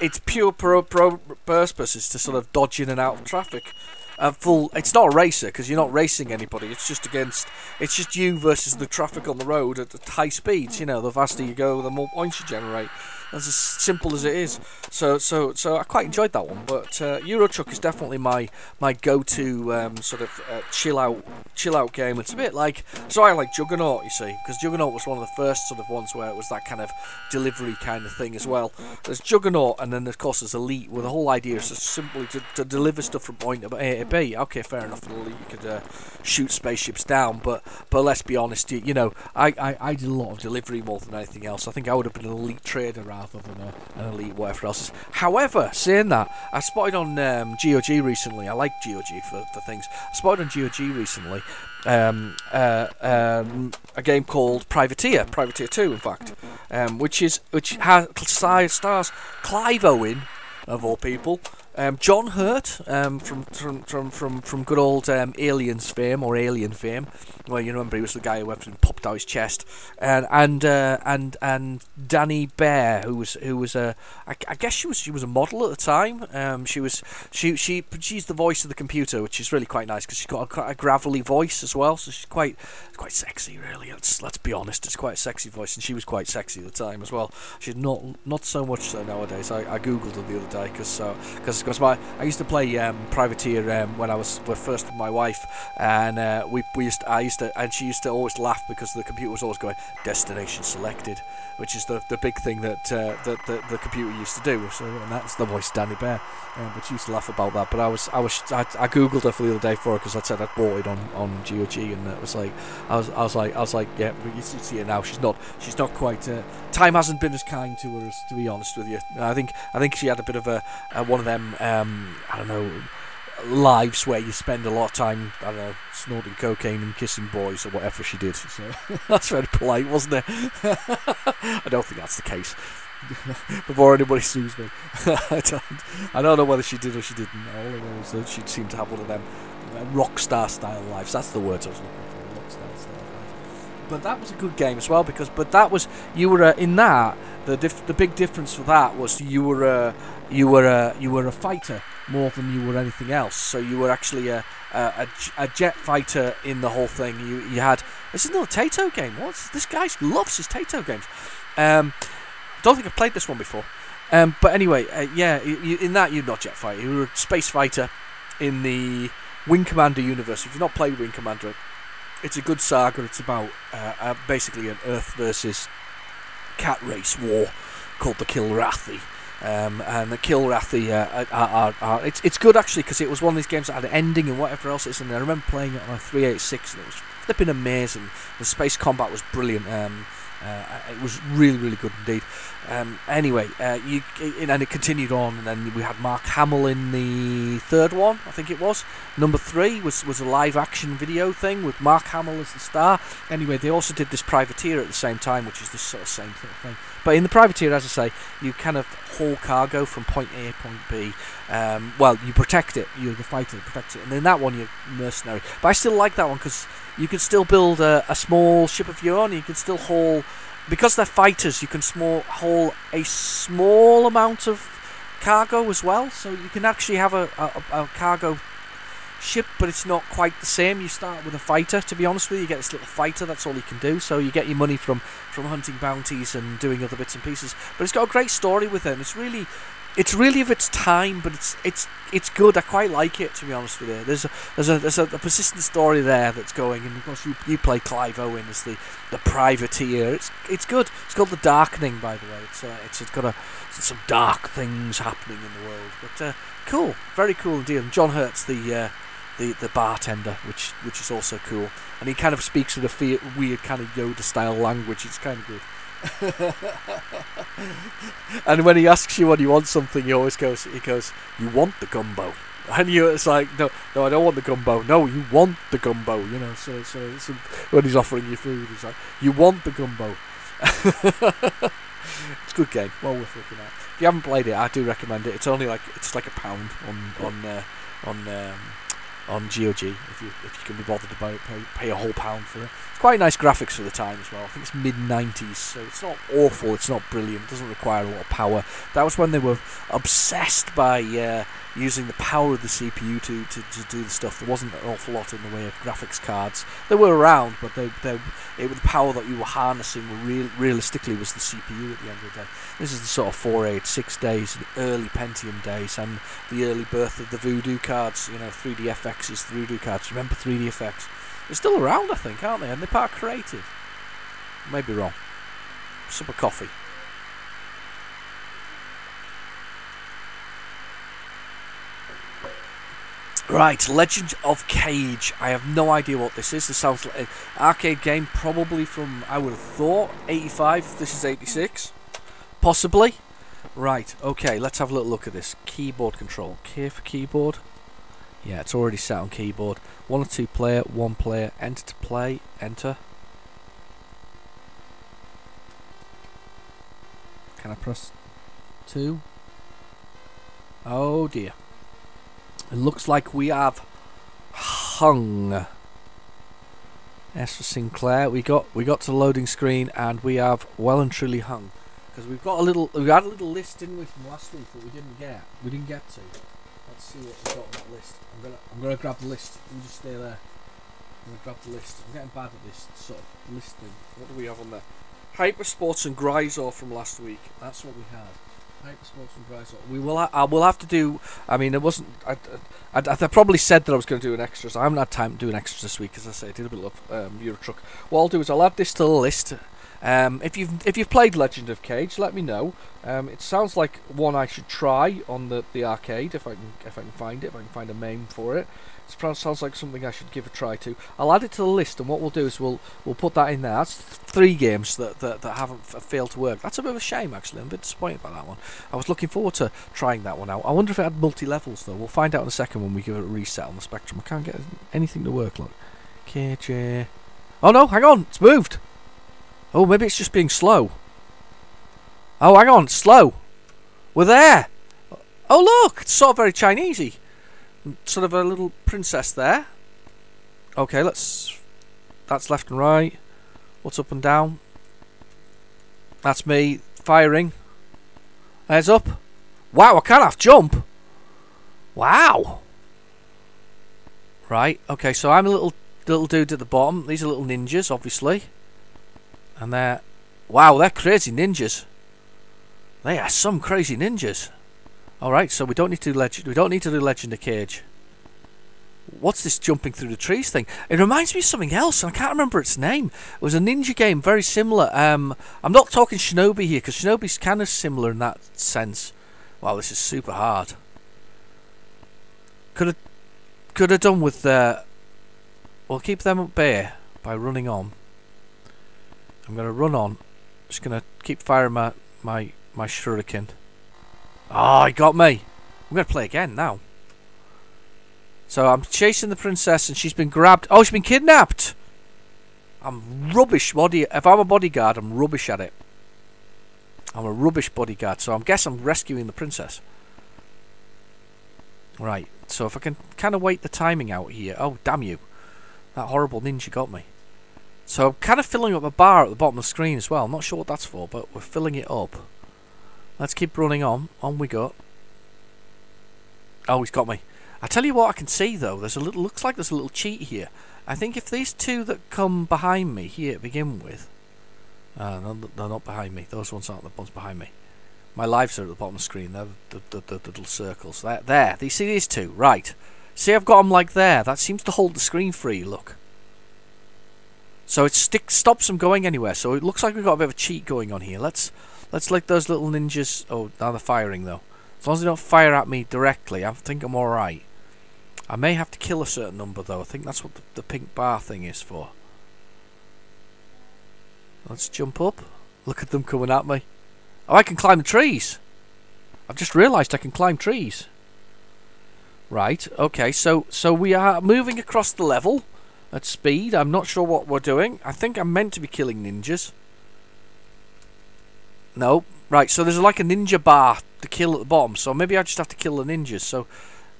it's pure pro, pro purpose is to sort of dodge in and out of traffic a full. It's not a racer because you're not racing anybody. It's just against. It's just you versus the traffic on the road at high speeds. You know, the faster you go, the more points you generate. That's as simple as it is. So, so, so I quite enjoyed that one. But uh, Euro Truck is definitely my my go-to um, sort of uh, chill out chill out game. It's a bit like so I like Juggernaut, you see, because Juggernaut was one of the first sort of ones where it was that kind of delivery kind of thing as well. There's Juggernaut, and then of course there's Elite, where the whole idea is just simply to, to deliver stuff from point A to B. Okay, fair enough. Elite, you could uh, shoot spaceships down, but but let's be honest, you, you know, I, I I did a lot of delivery more than anything else. I think I would have been an elite trader rather than a, an elite whatever else. However, saying that, I spotted on um, GOG recently. I like GOG for, for things. I spotted on GOG recently um, uh, um, a game called Privateer, Privateer Two, in fact, um, which is which has stars Clive Owen of all people, um, John Hurt um, from, from from from from good old um, Aliens fame or Alien fame, well you remember he was the guy who went and popped out his chest, and and uh, and and Dani Behr who was who was a I, I guess she was she was a model at the time. Um, she was she she she's the voice of the computer, which is really quite nice because she's got a, quite a gravelly voice as well, so she's quite quite sexy really. Let's let's be honest, it's quite a sexy voice, and she was quite sexy at the time as well. She's not not so much so nowadays. I, I googled her the other day because because because my I used to play um, privateer um, when I was with first my wife, and uh, we we used to, I used to and she used to always laugh because the computer was always going destination selected, which is the the big thing that uh, that the, the computer used to do. So and that's the voice Dani Behr, um, but she used to laugh about that. But I was I was I, I googled her for the other day for her because I said I'd bought it on on GOG, and it was like I was I was like I was like yeah, but you see her now. She's not she's not quite. Uh, time hasn't been as kind to her as to be honest with you. I think I think she had a bit of a, a one of them. Um, I don't know lives where you spend a lot of time, I don't know, snorting cocaine and kissing boys or whatever she did. So that's very polite, wasn't it? I don't think that's the case. Before anybody sues me, I don't. I don't know whether she did or she didn't. All I know is that she seemed to have one of them uh, rock star style lives. That's the words I was looking for. Rock star style lives. But that was a good game as well because, but that was you were uh, in that. The the big difference for that was you were uh, you were a you were a fighter more than you were anything else. So you were actually a a, a jet fighter in the whole thing. You you had this is another Taito game. What's this guy loves his Taito games. Um, don't think I've played this one before. Um, but anyway, uh, yeah, you, in that you're not jet fighter. you're a space fighter in the Wing Commander universe. If you've not played Wing Commander, it's a good saga. It's about uh, uh, basically an Earth versus cat race war called the Kilrathi. Um, and the Kilrathi uh, are, are, are, it's it's good actually because it was one of these games that had an ending and whatever else it is. And I remember playing it on a 386 and it was flipping amazing. The space combat was brilliant. Um, Uh, it was really, really good indeed. Um, anyway, uh, you and it continued on, and then we had Mark Hamill in the third one, I think it was. Number three was was a live action video thing with Mark Hamill as the star. Anyway, they also did this Privateer at the same time, which is the sort of same sort of thing. But in the Privateer, as I say, you kind of haul cargo from point A to point B. Um, well, you protect it. You're the fighter that protects it, and in that one, you're mercenary. But I still like that one because you can still build a, a small ship of your own. You can still haul because they're fighters, you can small haul a small amount of cargo as well. So you can actually have a, a, a, cargo ship, but it's not quite the same. You start with a fighter. To be honest with you, you get this little fighter. That's all you can do. So you get your money from from hunting bounties and doing other bits and pieces. But it's got a great story with it. It's really it's really of its time, but it's it's it's good. I quite like it to be honest with you. There's a there's a there's a, a persistent story there that's going, and of course you, you play Clive Owen as the, the privateer. It's it's good. It's called the Darkening, by the way. It's uh, it's it's got a it's some dark things happening in the world, but uh, cool, very cool indeed. And John Hurt's the uh, the the bartender, which which is also cool, and he kind of speaks with a weird kind of Yoda style language. It's kind of good. and when he asks you when you want something, he always goes, he goes, "You want the gumbo." And you, it's like, no, no, I don't want the gumbo. No, you want the gumbo. You know, so, so, so when he's offering you food, he's like, you want the gumbo. it's a good game, well worth looking at. If you haven't played it, I do recommend it. It's only like it's like a pound on on uh, on um, on GOG if you if you can be bothered to buy, pay, pay a whole pound for it. Quite nice graphics for the time as well. I think it's mid 90s, so it's not awful. It's not brilliant. It doesn't require a lot of power. That was when they were obsessed by uh, using the power of the CPU to, to, to do the stuff. There wasn't an awful lot in the way of graphics cards. They were around, but they, they, it, the power that you were harnessing real, realistically was the CPU at the end of the day. This is the sort of 486 days, the early Pentium days, and the early birth of the Voodoo cards. You know, 3DFX's Voodoo cards. Remember 3DFX? They're still around, I think, aren't they? And they're part creative. Maybe wrong. Sup of coffee. Right, Legend of Kage. I have no idea what this is. This sounds like an arcade game, probably from, I would have thought, 85. This is 86. Possibly. Right, okay, let's have a little look at this. Keyboard control. K for keyboard. Yeah, it's already set on keyboard. One or two player, one player. Enter to play. Enter. Can I press two? Oh dear. It looks like we have hung. S for Sinclair. We got we got to the loading screen and we have well and truly hung because we've got a little we had a little list didn't we from last week that we didn't get we didn't get to. Let's see what we've got on that list. I'm gonna I'm gonna grab the list. You just stay there. I'm gonna grab the list. I'm getting bad at this sort of listing. What do we have on there? Hypersports and Gryzor from last week. That's what we had. Hypersports and Gryzor. We will. Ha- I will have to do. I mean, it wasn't. I, I, I, I probably said that I was going to do an extra. So I haven't had time to do an extra this week, as I say. I did a bit of um, Euro Truck. What I'll do is I'll add this to the list. Um, if you've if you've played Legend of Kage, let me know. Um, it sounds like one I should try on the, the arcade if I can if I can find it if I can find a name for it. It sounds like something I should give a try to. I'll add it to the list, and what we'll do is we'll we'll put that in there. That's three games that that, that haven't failed to work. That's a bit of a shame actually. I'm a bit disappointed by that one. I was looking forward to trying that one out. I wonder if it had multi levels though. We'll find out in a second when we give it a reset on the Spectrum. I can't get anything to work. Look, KJ. Oh no, hang on, it's moved. Oh, maybe it's just being slow. Oh, hang on, slow. We're there. Oh, look, it's sort of very Chinesey. Sort of a little princess there. Okay, let's. That's left and right. What's up and down? That's me firing. Heads up. Wow, I can't half jump. Wow. Right. Okay, so I'm a little little dude at the bottom. These are little ninjas, obviously. And they're... Wow, they're crazy ninjas. They are some crazy ninjas. Alright, so we don't need to do legend we don't need to do Legend of Kage. What's this jumping through the trees thing? It reminds me of something else, and I can't remember its name. It was a ninja game, very similar. Um, I'm not talking Shinobi here, because Shinobi's kind of similar in that sense. Wow, this is super hard. Could have, could have done with. Uh, we'll keep them at bay by running on. I'm going to run on Just gonna keep firing my my my shuriken. Oh, he got me. I'm gonna play again now. So I'm chasing the princess, and she's been grabbed. Oh, she's been kidnapped. I'm rubbish body. If I'm a bodyguard, I'm rubbish at it. I'm a rubbish bodyguard, so I guess I'm rescuing the princess. Right, so if I can kind of wait the timing out here. Oh, damn you. That horrible ninja got me. So I'm kind of filling up a bar at the bottom of the screen as well. I'm not sure what that's for, but we're filling it up. Let's keep running on. On we go. Oh, he's got me. I tell you what I can see though. There's a little. Looks like there's a little cheat here. I think if these two that come behind me here to begin with, uh, no, they're not behind me. Those ones aren't the ones behind me. My lives are at the bottom of the screen. They're the, the, the, the little circles. There, there. You see these two? Right. See, I've got them like there. That seems to hold the screen free. Look. So it stick stops them going anywhere. So it looks like we've got a bit of a cheat going on here. Let's let's let those little ninjas. Oh, now they're firing though. As long as they don't fire at me directly, I think I'm all right. I may have to kill a certain number though. I think that's what the, the pink bar thing is for. Let's jump up. Look at them coming at me. Oh, I can climb the trees. I've just realised I can climb trees. Right, okay, so so we are moving across the level at speed. I'm not sure what we're doing. I think I'm meant to be killing ninjas. No. Right, so there's like a ninja bar to kill at the bottom, so maybe I just have to kill the ninjas. So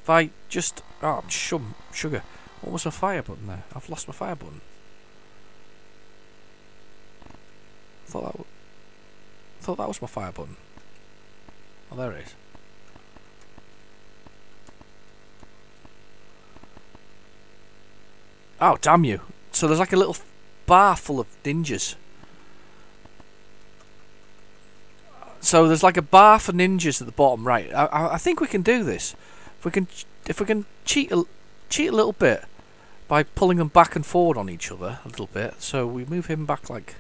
if I just... Oh, shum, sugar. What was my fire button there? I've lost my fire button. Thought that, thought that was my fire button. Oh, there it is. Oh, damn you. So there's like a little bar full of ninjas. So there's like a bar for ninjas at the bottom right. I, I think we can do this. If we can if we can cheat a, cheat a little bit by pulling them back and forward on each other a little bit. So we move him back like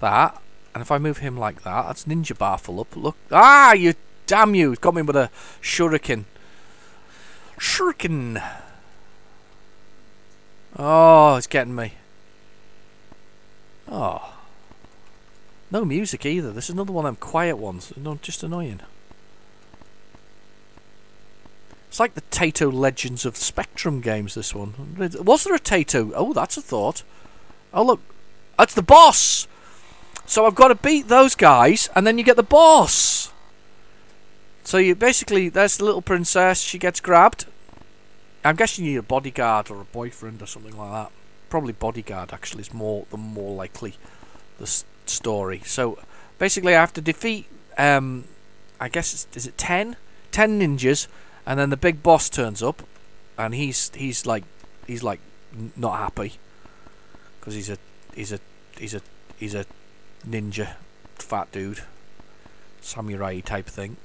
that. And if I move him like that, that's ninja bar full up. Look. Ah, you damn you. Got me with a shuriken. Shuriken. Oh, it's getting me. Oh. No music either. This is another one of them quiet ones. No, just annoying. It's like the Taito Legends of Spectrum games, this one. Was there a Taito? Oh, that's a thought. Oh, look. That's the boss! So I've got to beat those guys, and then you get the boss! So you basically, there's the little princess. She gets grabbed. I'm guessing you need a bodyguard or a boyfriend or something like that. Probably bodyguard actually is more the more likely the story. So basically, I have to defeat. Um, I guess is it ten? Ten ninjas, and then the big boss turns up, and he's he's like he's like not happy because he's a he's a he's a he's a ninja fat dude samurai type thing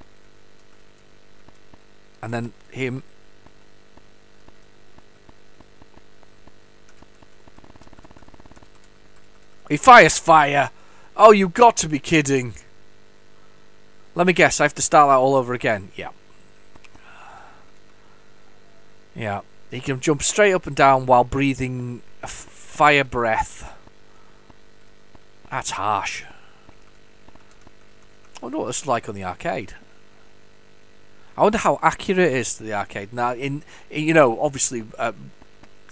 and then him He fires fire. Oh, you got to be kidding. Let me guess, I have to start that all over again. Yeah. Yeah. He can jump straight up and down while breathing a fire breath. That's harsh. I wonder what it's like on the arcade. I wonder how accurate it is to the arcade. Now, in you know, obviously, uh,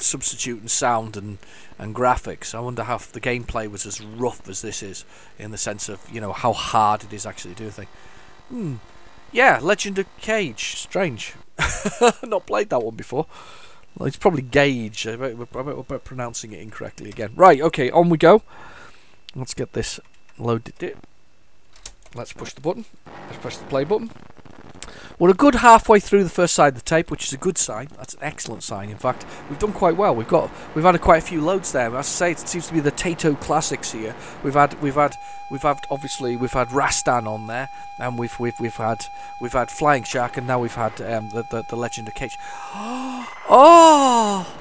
substituting sound and, and graphics. I wonder how the gameplay was as rough as this is, in the sense of you know how hard it is actually to do a thing. Hmm. Yeah, Legend of Kage. Strange. Not played that one before. Well, it's probably Gage. I bet we're pronouncing it incorrectly again. Right. Okay. On we go. Let's get this loaded. Let's push the button. Let's press the play button. We're a good halfway through the first side of the tape, which is a good sign. That's an excellent sign. In fact, we've done quite well. We've got we've had quite a few loads there. As I say, it seems to be the Taito classics here. We've had we've had we've had obviously we've had Rastan on there, and we've we've we've had we've had Flying Shark, and now we've had um, the, the the Legend of Kage. Oh,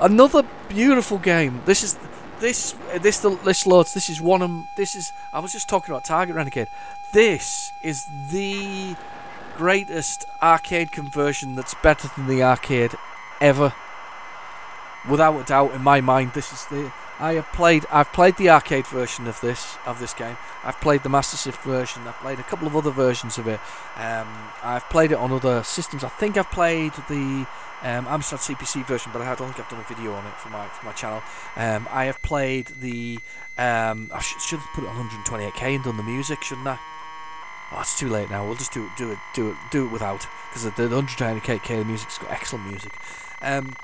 another beautiful game. This is this this this loads. This is one of this is. I was just talking about Target Renegade. This is the greatest arcade conversion that's better than the arcade ever. Without a doubt, in my mind, this is the. I have played. I've played the arcade version of this of this game. I've played the Master System version. I've played a couple of other versions of it. Um, I've played it on other systems. I think I've played the um, Amstrad CPC version, but I don't think I've done a video on it for my for my channel. Um, I have played the. Um, I sh- should have put it on 128k and done the music, shouldn't I? Oh, it's too late now. We'll just do it, do it, do it, do it without because the, the 128k the music's got excellent music. Um,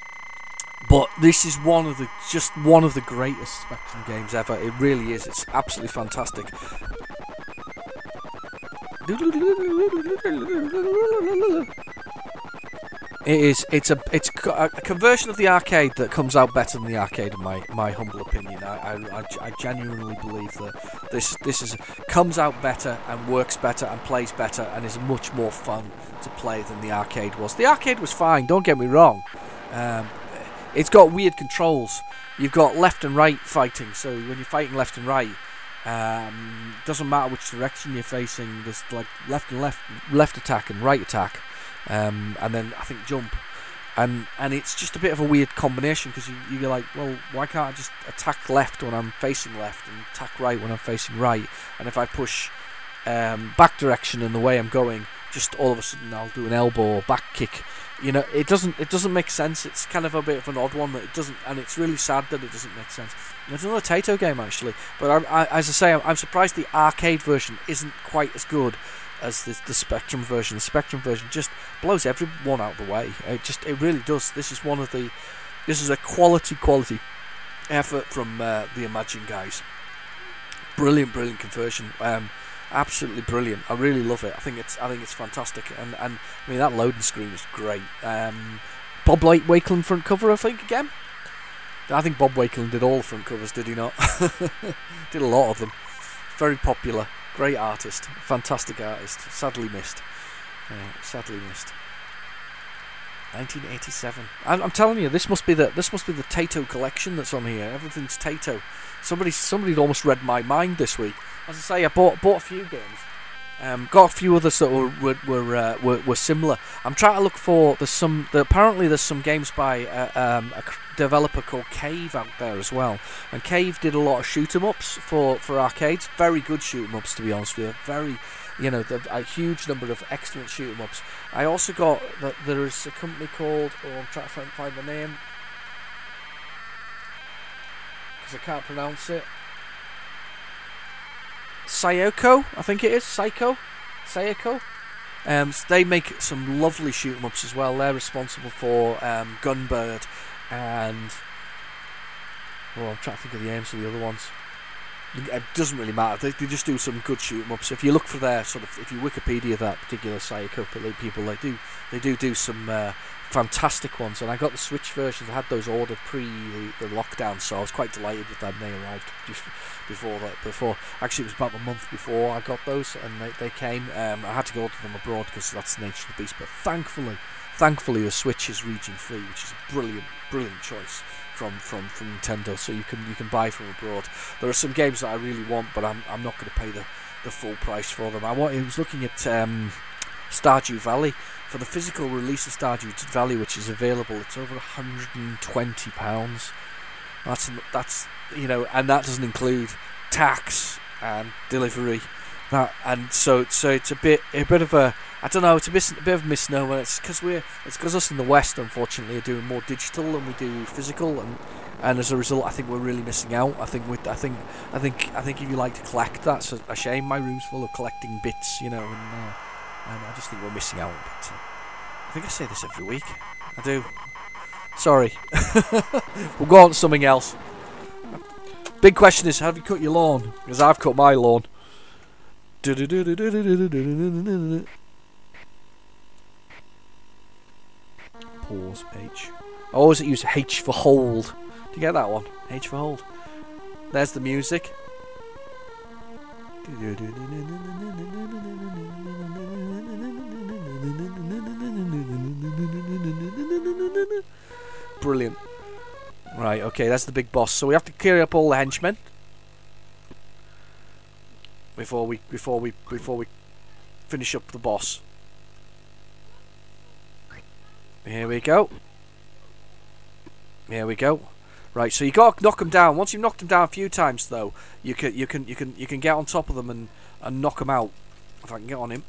but this is one of the just one of the greatest Spectrum games ever. It really is. It's absolutely fantastic. It is. It's a. It's a conversion of the arcade that comes out better than the arcade, in my my humble opinion. I, I, I genuinely believe that this this is comes out better and works better and plays better and is much more fun to play than the arcade was. The arcade was fine. Don't get me wrong. Um, it's got weird controls. You've got left and right fighting, so when you're fighting left and right, um, doesn't matter which direction you're facing. There's like left and left, left attack and right attack, um, and then I think jump, and and it's just a bit of a weird combination because you you're like, well, why can't I just attack left when I'm facing left and attack right when I'm facing right? And if I push um, back direction in the way I'm going, just all of a sudden I'll do an elbow or back kick you know, it doesn't it doesn't make sense. It's kind of a bit of an odd one that it doesn't, and it's really sad that it doesn't make sense. It's another Taito game actually, but I, I, as I say, I'm, I'm, surprised the arcade version isn't quite as good as the, the Spectrum version. The Spectrum version just blows everyone out of the way. It just it really does. This is one of the this is a quality quality effort from uh, the Imagine guys. Brilliant, brilliant conversion. Um, absolutely brilliant. I really love it. I think it's I think it's fantastic, and and I mean that loading screen is great. Um, Bob Light Wakelin front cover, I think again. I think Bob Wakelin did all front covers, did he not? did a lot of them. Very popular, great artist, fantastic artist. Sadly missed. Uh, sadly missed. 1987. I'm, I'm, telling you, this must be the this must be the Taito collection that's on here. Everything's Taito. Somebody somebody'd almost read my mind this week. As I say, I bought bought a few games. Um, got a few others that were were were, uh, were, were similar. I'm trying to look for there's some the, apparently there's some games by uh, um, a developer called Cave out there as well. And Cave did a lot of shoot 'em ups for for arcades. Very good shoot 'em ups to be honest with you. Very you know, the, a huge number of excellent shoot 'em ups. I also got that there is a company called, oh, I'm trying to find, find the name because I can't pronounce it. Sayoko, I think it is Psikyo, Sayoko. Um, they make some lovely shoot 'em ups as well. They're responsible for um, Gunbird and oh, I'm trying to think of the names of the other ones it doesn't really matter. They, they just do some good shoot 'em ups. If you look for their sort of, if you Wikipedia that particular Psikyo people, they do they do do some uh, fantastic ones. And I got the Switch versions. I had those ordered pre the, the lockdown, so I was quite delighted with them. They arrived before that. Before actually, it was about a month before I got those, and they, they came. Um, I had to go order them abroad because that's the nature of the beast. But thankfully, thankfully, the Switch is region free, which is a brilliant, brilliant choice from, from, from Nintendo, so you can you can buy from abroad. There are some games that I really want, but I'm I'm not going to pay the, the full price for them. I, want, I was looking at um, Stardew Valley for the physical release of Stardew Valley, which is available. It's over 120 pounds. That's that's you know, and that doesn't include tax and delivery. That and so so it's a bit a bit of a I don't know. It's a, mis- a bit of a misnomer. It's because we're it's because us in the West, unfortunately, are doing more digital than we do physical, and and as a result, I think we're really missing out. I think with I think I think I think if you like to collect, that's a, a shame. My room's full of collecting bits, you know, and, uh, and I just think we're missing out. I think I say this every week. I do. Sorry. we'll go on to something else. Big question is, have you cut your lawn? Because I've cut my lawn. pause H. I always use H for hold. Do you get that one? H for hold. There's the music. Brilliant. Right, okay, that's the big boss. So we have to clear up all the henchmen before we before we before we finish up the boss. Here we go. Here we go. Right, so you got to knock them down. Once you've knocked them down a few times, though, you can you can you can you can get on top of them and and knock them out. If I can get on him.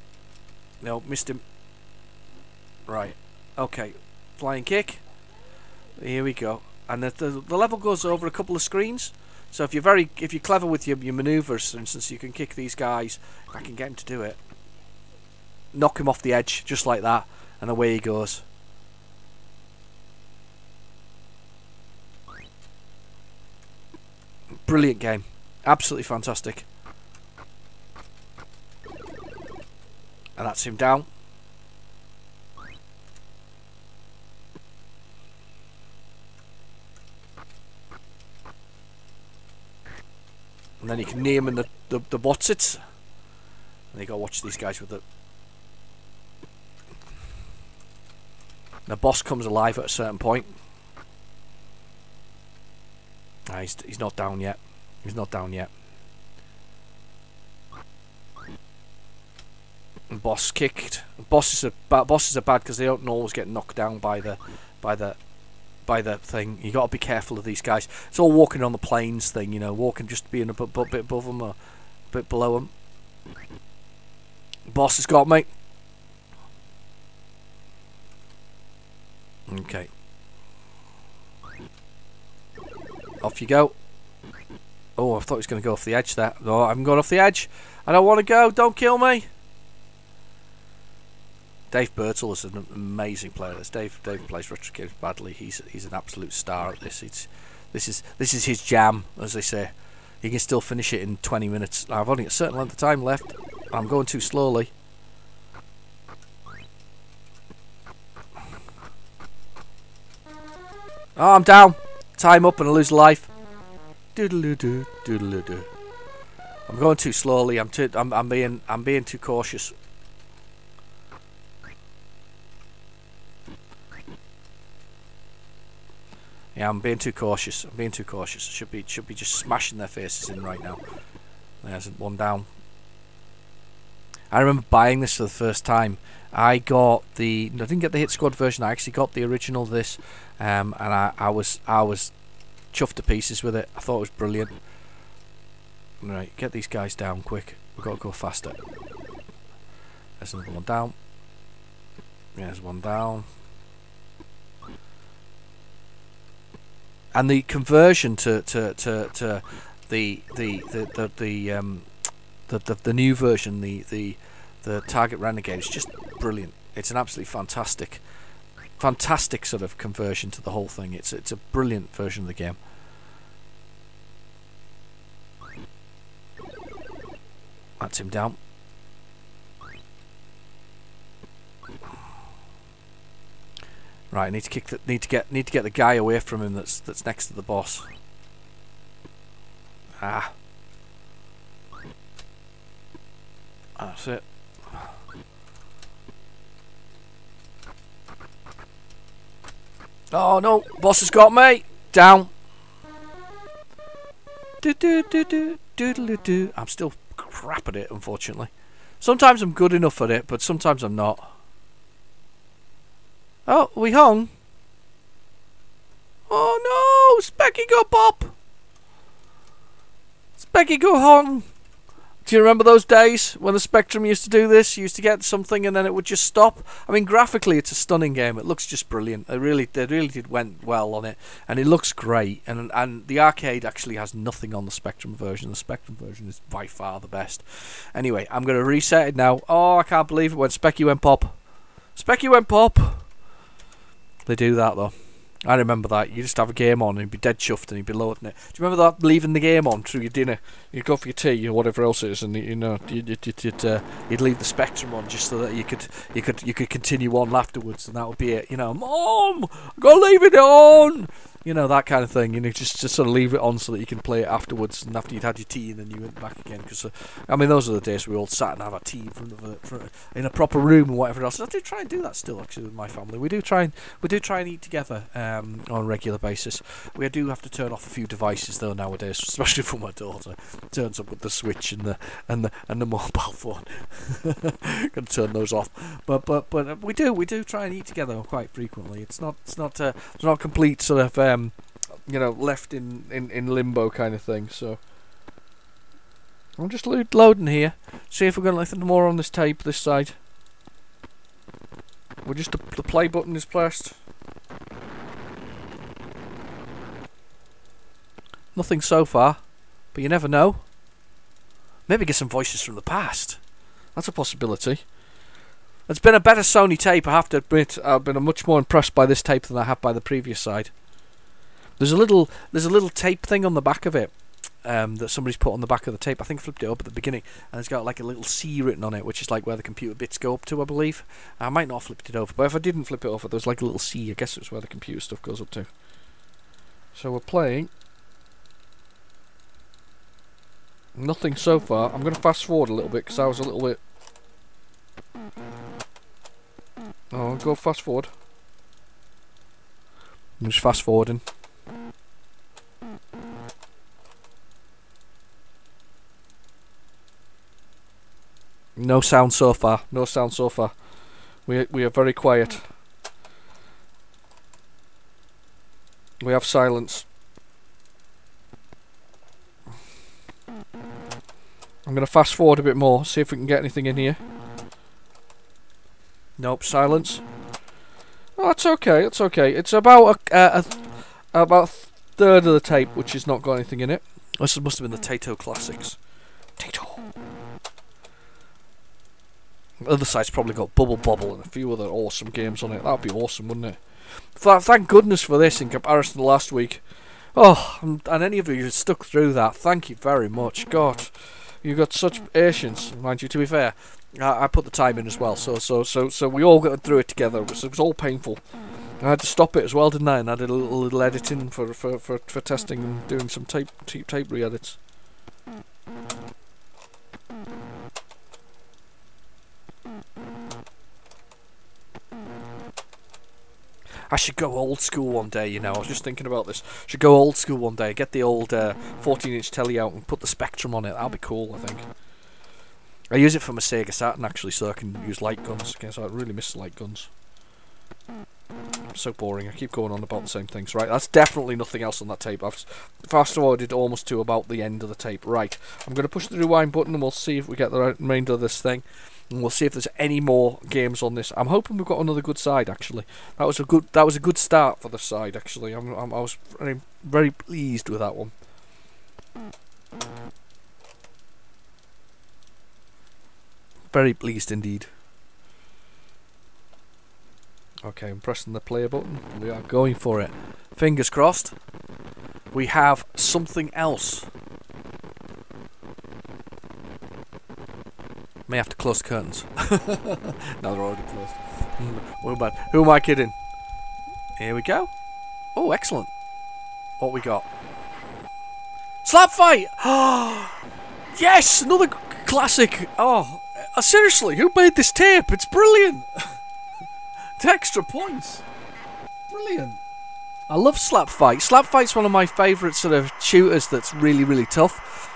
No, missed him. Right. Okay. Flying kick. Here we go. And the, the, the level goes over a couple of screens. So if you're very if you're clever with your your manoeuvres, for instance, you can kick these guys. If I can get him to do it, knock him off the edge just like that, and away he goes. Brilliant game. Absolutely fantastic. And that's him down. And then you can name in the, the, the what's it. And you gotta watch these guys with it. The boss comes alive at a certain point. Ah, he's, he's not down yet. He's not down yet. Boss kicked. Bosses are bosses are bad because they don't always get knocked down by the by the by the thing. You got to be careful of these guys. It's all walking on the planes thing, you know, walking just being a bit, above them or a bit below them. Boss has got me. Okay. Off you go. Oh, I thought he was going to go off the edge there. No, I haven't gone off the edge. I don't want to go. Don't kill me. Dave Birtle is an amazing player. This Dave Dave plays retro games badly. He's he's an absolute star at this. It's this is this is his jam, as they say. He can still finish it in 20 minutes. I've only a certain length of time left. I'm going too slowly. Oh, I'm down. Time up and I lose life. Doodle doo doodle doo. I'm going too slowly. I'm too. I'm. I'm being. I'm being too cautious. Yeah, I'm being too cautious. I'm being too cautious. Should be. Should be just smashing their faces in right now. There's one down. I remember buying this for the first time. I got the. I didn't get the hit squad version. I actually got the original of this, um, and I, I was I was chuffed to pieces with it. I thought it was brilliant. Right, get these guys down quick. We've got to go faster. There's another one down. There's one down. And the conversion to, to, to, to the the the the, the um the, the the new version, the the the Target Renegade is just brilliant. It's an absolutely fantastic fantastic sort of conversion to the whole thing. It's it's a brilliant version of the game. That's him down. Right, I need to kick the, need to get need to get the guy away from him that's that's next to the boss. Ah. That's it. Oh no, boss has got me! Down! Do do do do do do do. I'm still crap at it, unfortunately. Sometimes I'm good enough at it, but sometimes I'm not. Oh, we hung? Oh no! Speccy go pop! Speccy go hung! Do you remember those days when the Spectrum used to do this? You used to get something and then it would just stop. I mean, graphically, it's a stunning game. It looks just brilliant. They really, they really did went well on it, and it looks great. And and the arcade actually has nothing on the Spectrum version. The Spectrum version is by far the best. Anyway, I'm gonna reset it now. Oh, I can't believe it when Speccy went pop. Speccy went pop. They do that though. I remember that. You just have a game on and you'd be dead chuffed and you'd be loading it. Do you remember that? Leaving the game on through your dinner. You'd go for your tea or whatever else it is, and you know you'd you'd, you'd, uh, you'd leave the Spectrum on just so that you could you could you could continue on afterwards, and that would be it. You know, Mom, I got leave it on you know that kind of thing. You know, just just sort of leave it on so that you can play it afterwards, and after you'd had your tea, and then you went back again. Because uh, I mean, those are the days we all sat and have our tea in front of, a, in a proper room and whatever else. I do try and do that still, actually, with my family. We do try and we do try and eat together um, on a regular basis. We do have to turn off a few devices though nowadays, especially for my daughter. Turns up with the switch and the and the and the mobile phone. To turn those off. But but but uh, we do we do try and eat together quite frequently. It's not it's not uh, it's not complete sort of. Um, you know, left in, in, in limbo kind of thing. So I'm just lo- loading here. See if we've got anything more on this tape this side. We're just the, the play button is pressed. Nothing so far, but you never know. Maybe get some voices from the past. That's a possibility. It's been a better Sony tape, I have to admit. I've been much more impressed by this tape than I have by the previous side. There's a little there's a little tape thing on the back of it um, that somebody's put on the back of the tape. I think I flipped it up at the beginning, and it's got like a little C written on it, which is like where the computer bits go up to, I believe. I might not have flipped it over, but if I didn't flip it over, there was like a little C. I guess it's where the computer stuff goes up to. So we're playing. Nothing so far. I'm going to fast forward a little bit because I was a little bit Oh, go fast forward. I'm just fast forwarding. No sound so far. No sound so far. We we are very quiet. We have silence. I'm going to fast forward a bit more, see if we can get anything in here. Nope, silence. Oh, that's okay. It's okay. It's about a, a, a Uh, about a third of the tape, which has not got anything in it. This must have been the Taito Classics. Taito. The other side's probably got Bubble Bobble and a few other awesome games on it. That'd be awesome, wouldn't it? Th thank goodness for this in comparison to last week. Oh, and, and any of you who stuck through that, thank you very much. God, You've got such patience, mind you. To be fair, I, I put the time in as well, so so so so we all got through it together. It was, it was all painful. I had to stop it as well, didn't I? And I did a little, little editing for, for, for, for testing and doing some tape tape, tape re-edits. I should go old school one day, you know. I was just thinking about this. Should go old school one day. Get the old 14-inch uh, telly out and put the Spectrum on it. That'll be cool, I think. I use it for my Sega Saturn actually, so I can use light guns. Okay, so I really miss light guns. So boring. I keep going on about the same things. Right, that's definitely nothing else on that tape. I've fast forwarded almost to about the end of the tape. Right, I'm going to push the rewind button and we'll see if we get the remainder of this thing. And we'll see if there's any more games on this. I'm hoping we've got another good side. Actually, that was a good that was a good start for the side. Actually, I'm, I'm I was very, very pleased with that one. Very pleased indeed. Okay, I'm pressing the play button. We are going for it. Fingers crossed. We have something else. May have to close the curtains. no, they're already closed. Who am, I, who am I kidding? Here we go. Oh, excellent. What we got? Slap fight! yes! Another classic! Oh, uh, seriously, who made this tape? It's brilliant! extra points! Brilliant! I love Slap Fight. Slap Fight's one of my favourite sort of shooters that's really, really tough.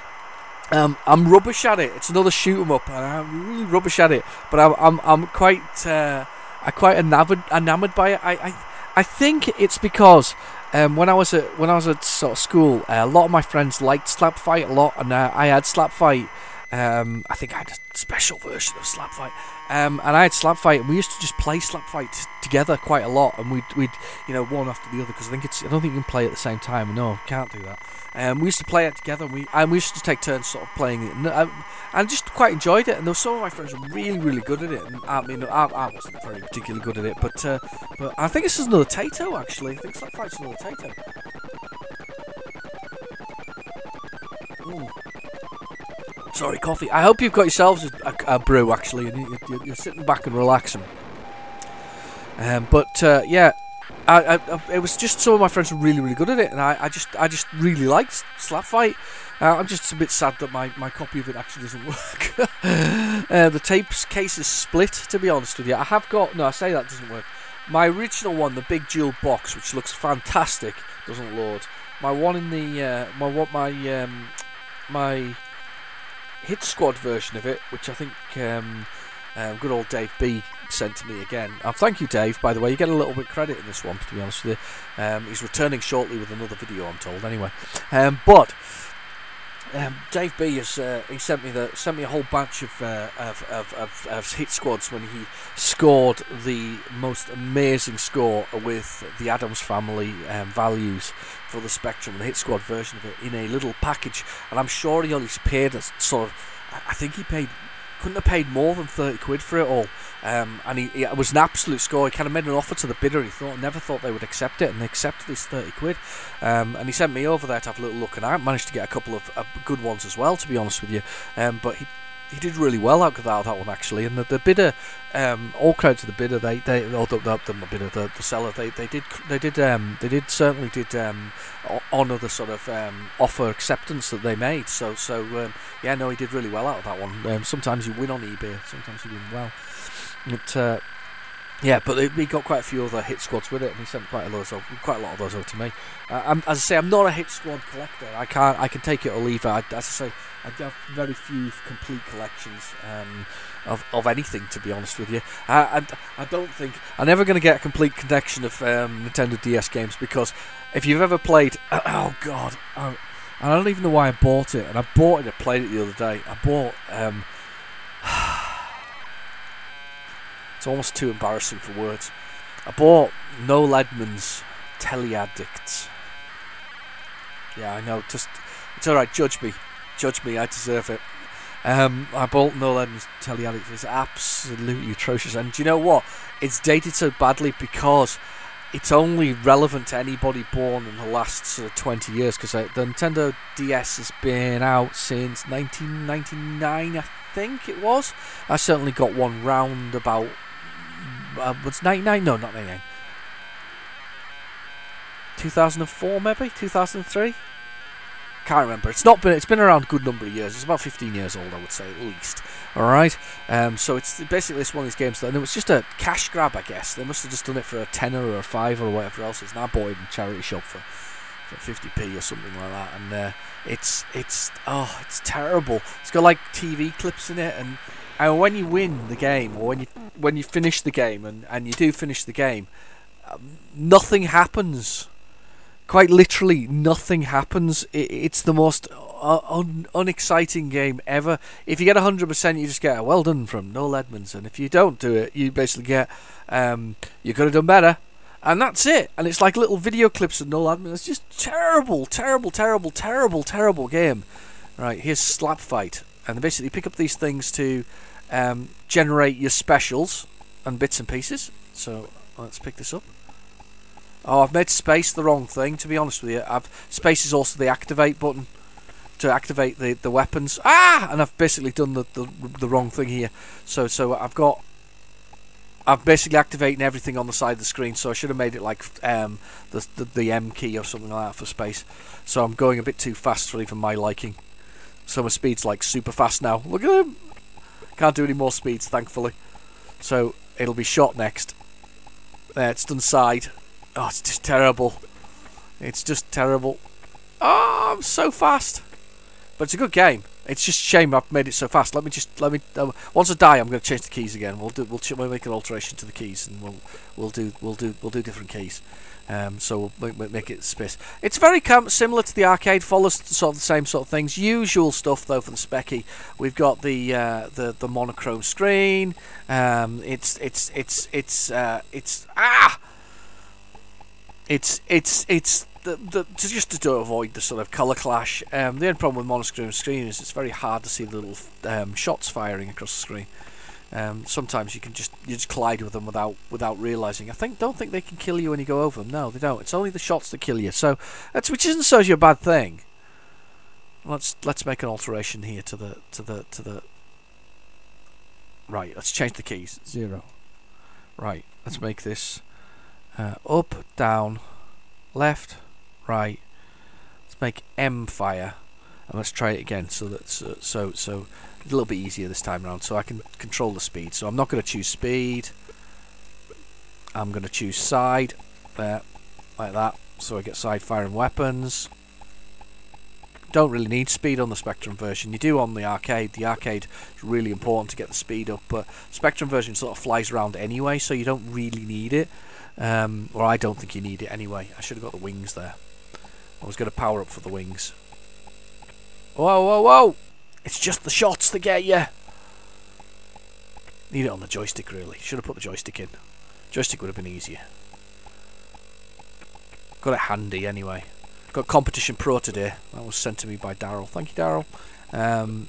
Um, I'm rubbish at it. It's another shoot 'em up, and I'm really rubbish at it. But I'm, I'm, I'm quite, uh, I'm quite enamored, enamored by it. I, I, I think it's because um, when I was at when I was at sort of school, uh, a lot of my friends liked Slap Fight a lot, and uh, I had Slap Fight um, I think I had a special version of Slap Fight. Um, and I had Slap Fight, and we used to just play Slap Fight together quite a lot. And we'd, we'd, you know, one after the other because I think it's. I don't think you can play at the same time. No, can't do that. Um, we used to play it together, and we and we used to take turns sort of playing it, and um, I just quite enjoyed it. And there some of my friends were really, really good at it. And I mean, I, I wasn't very particularly good at it, but uh, but I think this is another Taito actually. I think Slap Fight's another Taito. Sorry, coffee. I hope you've got yourselves a, a, brew actually, and you, are sitting back and relaxing. Um, but uh, yeah, I, I, it was just some of my friends were really, really good at it, and I, I just, I just really liked Slap Fight. Uh, I'm just a bit sad that my, my copy of it actually doesn't work. uh, the tapes case is split, to be honest with you. I have got no, I say that doesn't work. My original one, the big jewel box, which looks fantastic, doesn't load. My one in the uh, my what my um, my Hit Squad version of it, which I think um, Um, good old Dave B sent to me again. Um, thank you, Dave. By the way, you get a little bit credit in this one, to be honest with you. Um, he's returning shortly with another video, I'm told. Anyway, um, but um, Dave B has uh, he sent me the sent me a whole batch of, uh, of, of, of, of hit squads when he scored the most amazing score with the Addams Family um, values for the Spectrum, the hit squad version of it in a little package, and I'm sure he only paid a sort of I think he paid couldn't have paid more than 30 quid for it all. Um, and he, he, it was an absolute score. He kind of made an offer to the bidder. He thought, never thought they would accept it, and they accepted this 30 quid. Um, and he sent me over there to have a little look, and I managed to get a couple of uh, good ones as well, to be honest with you. Um, but he he did really well out of that, that one actually. And the, the bidder, um, all credit to the bidder. They they or the, the, the bidder, the, the seller. They they did they did um, they did certainly did um, honour the sort of um, offer acceptance that they made. So so um, yeah, no, he did really well out of that one. Um, sometimes you win on eBay, sometimes you win well. But uh, yeah, but he got quite a few other hit squads with it, and he sent quite a lot of quite a lot of those over to me. Uh, as I say, I'm not a hit squad collector. I can't, I can take it or leave it. I, as I say, I have very few complete collections um, of of anything, to be honest with you. I, I, I don't think I'm never going to get a complete collection of um, Nintendo DS games because if you've ever played, oh god, I, I don't even know why I bought it, and I bought it and played it the other day. I bought. Um, It's almost too embarrassing for words. I bought Noel Edmonds Telly Teleaddicts. Yeah, I know. Just it's all right. Judge me, judge me. I deserve it. Um, I bought Noel Edmonds Telly Teleaddicts. It's absolutely atrocious. And do you know what? It's dated so badly because it's only relevant to anybody born in the last sort of 20 years because uh, the Nintendo DS has been out since 1999, I think it was. I certainly got one round about uh, was 99? No, not 99. 2004 maybe? 2003 can't remember. It's not been it's been around a good number of years. It's about 15 years old I would say at least. All right? Um, so it's basically it's one of these games that and it was just a cash grab I guess. They must have just done it for a tenner or a five or whatever else. It's now bought in charity shop for, for 50p or something like that. And uh, it's it's oh it's terrible. It's got like TV clips in it and and when you win the game, or when you when you finish the game, and, and you do finish the game, um, nothing happens. Quite literally, nothing happens. It, it's the most uh, un, unexciting game ever. If you get 100%, you just get a well done from Noel Edmonds. And if you don't do it, you basically get um, you could have done better. And that's it. And it's like little video clips of Noel Edmonds. It's just terrible, terrible, terrible, terrible, terrible game. Right, here's Slap Fight and basically pick up these things to um, generate your specials and bits and pieces. So let's pick this up. Oh, I've made space the wrong thing. To be honest with you, I've space is also the activate button to activate the the weapons. Ah, and I've basically done the the, the wrong thing here. So so I've got. I've basically activating everything on the side of the screen, so I should have made it like um, the, the the M key or something like that for space. So I'm going a bit too fast for even my liking. So my speed's like super fast now. Look at him! Can't do any more speeds, thankfully. So it'll be shot next. There, it's done side. Oh, it's just terrible. It's just terrible. Oh, I'm so fast. But it's a good game. It's just a shame I've made it so fast. Let me just let me. Uh, once I die, I'm going to change the keys again. We'll do. We'll, we'll make an alteration to the keys, and we'll we'll do we'll do we'll do different keys. Um, so we'll make, it space. It's very similar to the arcade, follows sort of the same sort of things. Usual stuff though for the Speccy. We've got the uh, the the monochrome screen. Um, it's it's it's it's uh, it's ah. It's it's it's the, the just to avoid the sort of color clash. Um, the only problem with monochrome screen is it's very hard to see the little um, shots firing across the screen. Um, sometimes you can just you just collide with them without without realizing. I think don't think they can kill you when you go over them. No, they don't. It's only the shots that kill you. So that's which isn't such a bad thing. Let's let's make an alteration here to the to the to the. Right, let's change the keys. Zero. Right, let's make this uh, up, down, left, right. Let's make M fire, and let's try it again. So that so so, so a little bit easier this time around so I can control the speed so I'm not going to choose speed I'm going to choose side there like that so I get side firing weapons don't really need speed on the Spectrum version. You do on the arcade. The arcade is really important to get the speed up, but Spectrum version sort of flies around anyway, so you don't really need it. Um, or I don't think you need it anyway. I should have got the wings there. I was going to power up for the wings. Whoa, whoa, whoa! It's just the shots that get you. Need it on the joystick, really. Should have put the joystick in. Joystick would have been easier. Got it handy anyway. Got Competition Pro today. That was sent to me by Daryl. Thank you, Daryl. Um,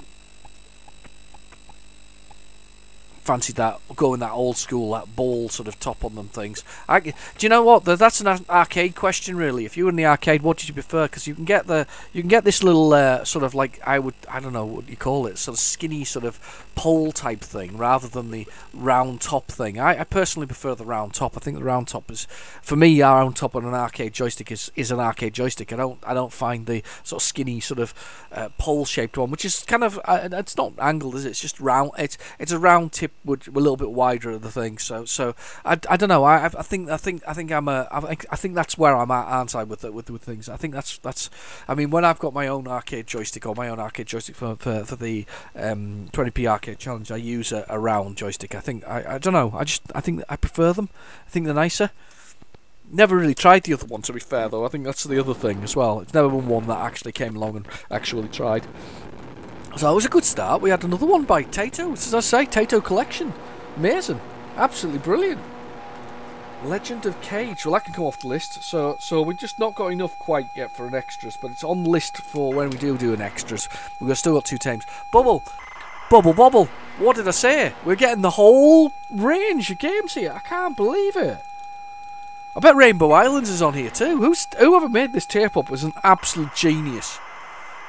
fancied that going that old school, that ball sort of top on them things. I, do you know what? That's an arcade question, really. If you were in the arcade, what did you prefer? Because you can get the you can get this little uh, sort of like I would I don't know what you call it, sort of skinny sort of pole type thing rather than the round top thing. I, I personally prefer the round top. I think the round top is for me a round top on an arcade joystick is, is an arcade joystick. I don't I don't find the sort of skinny sort of uh, pole shaped one, which is kind of uh, it's not angled, is it? It's just round. It's it's a round tip would a little bit wider of the thing. So so I, I don't know. I I think I think I think I'm a I think, think that's where I'm at, aren't I? With with with things. I think that's that's. I mean, when I've got my own arcade joystick or my own arcade joystick for for, for the um, 20p arcade challenge, I use a, a round joystick. I think I I don't know. I just I think I prefer them. I think they're nicer. Never really tried the other one, to be fair, though. I think that's the other thing as well. It's never been one that actually came along and actually tried. So that was a good start. We had another one by Taito. As I say, Tato Collection. Amazing. Absolutely brilliant. Legend of Kage. Well, that can come off the list. So, so we've just not got enough quite yet for an extras, but it's on list for when we do do an extras. We've still got two teams. Bubble. Bubble, bubble. What did I say? We're getting the whole range of games here. I can't believe it. I bet Rainbow Islands is on here too. Who's whoever made this tape up was an absolute genius.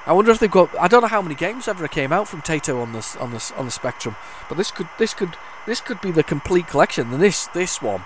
I wonder if they've got. I don't know how many games ever came out from Taito on this on this on the Spectrum, but this could this could this could be the complete collection. And this this one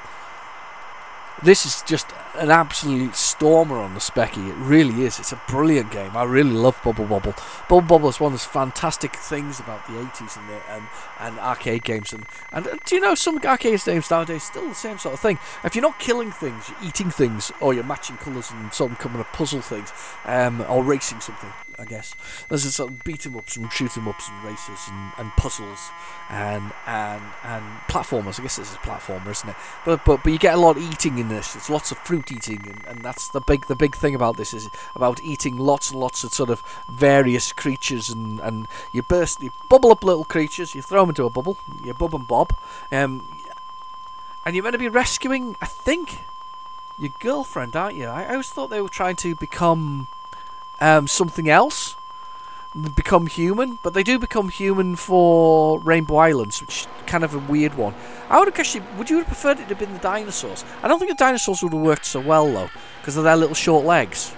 this is just an absolute stormer on the Speccy. It really is. It's a brilliant game. I really love Bubble Bobble. Bubble Bobble is one of the fantastic things about the 80s and the, and, and arcade games. And, and do you know some arcade games nowadays still the same sort of thing? If you're not killing things, you're eating things, or you're matching colours and some kind of puzzle things, um, or racing something. I guess. There's of beat 'em ups and shoot 'em ups and races and, and puzzles and and and platformers. I guess this is a platformer, isn't it? But but but you get a lot of eating in this. It's lots of fruit eating, and, and that's the big the big thing about this is about eating lots and lots of sort of various creatures and and you burst you bubble up little creatures, you throw them into a bubble, you bub and bob, um, and you're meant to be rescuing. I think your girlfriend, aren't you? I always thought they were trying to become um, something else, become human, but they do become human for Rainbow Islands, which is kind of a weird one. I would have actually, would you have preferred it to have been the dinosaurs? I don't think the dinosaurs would have worked so well though, because of their little short legs.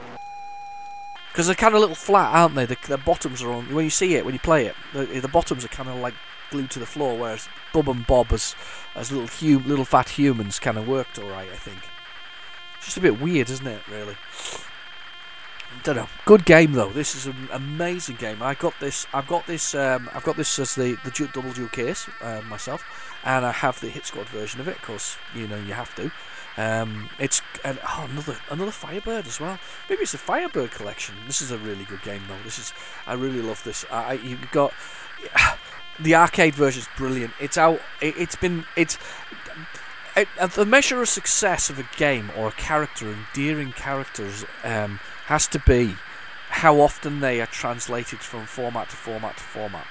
Because they're kind of little flat, aren't they? The, their bottoms are on. When you see it, when you play it, the, the bottoms are kind of like glued to the floor, whereas Bub and Bob, as as little hum, little fat humans, kind of worked all right. I think. Just a bit weird, isn't it? Really don't know. Good game though. This is an amazing game. I got this. I've got this. Um, I've got this as the the double dual case uh, myself, and I have the Hit Squad version of it. Of course, you know you have to. Um, it's and oh, another another Firebird as well. Maybe it's a Firebird collection. This is a really good game though. This is I really love this. I, you've got the arcade version is brilliant. It's out. It, has been it's. It, the measure of success of a game or a character, endearing characters, um, has to be how often they are translated from format to format to format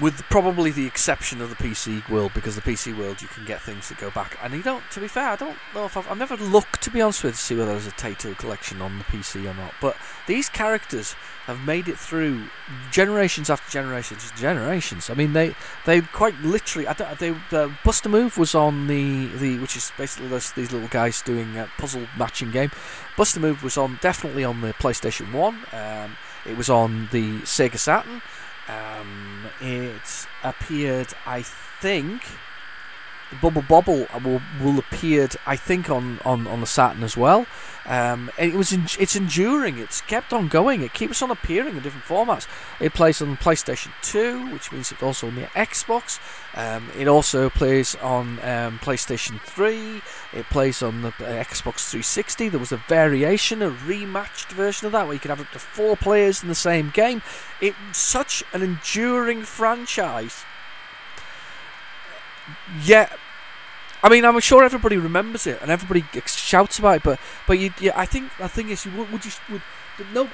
with probably the exception of the PC world, because the PC world you can get things that go back. And you don't, to be fair, I don't know if I've, I've never looked to be honest with to see whether there's a Taito collection on the PC or not. But these characters have made it through generations after generations, generations. I mean, they they quite literally. I don't, they the Bust-a-Move was on the the which is basically this, these little guys doing a puzzle matching game. Bust-a-Move was on definitely on the PlayStation One. Um, it was on the Sega Saturn. Um, it appeared, I think, the Bubble Bobble will will appeared, I think, on, on, on the Saturn as well. Um, it was it's enduring. It's kept on going. It keeps on appearing in different formats. It plays on PlayStation 2, which means it's also on the Xbox. Um, it also plays on um, PlayStation 3. It plays on the Xbox 360. There was a variation, a rematched version of that, where you could have up to four players in the same game. It's such an enduring franchise. Yet I mean, I'm sure everybody remembers it and everybody shouts about it, but but you, yeah, I think the thing is, would, would you would no.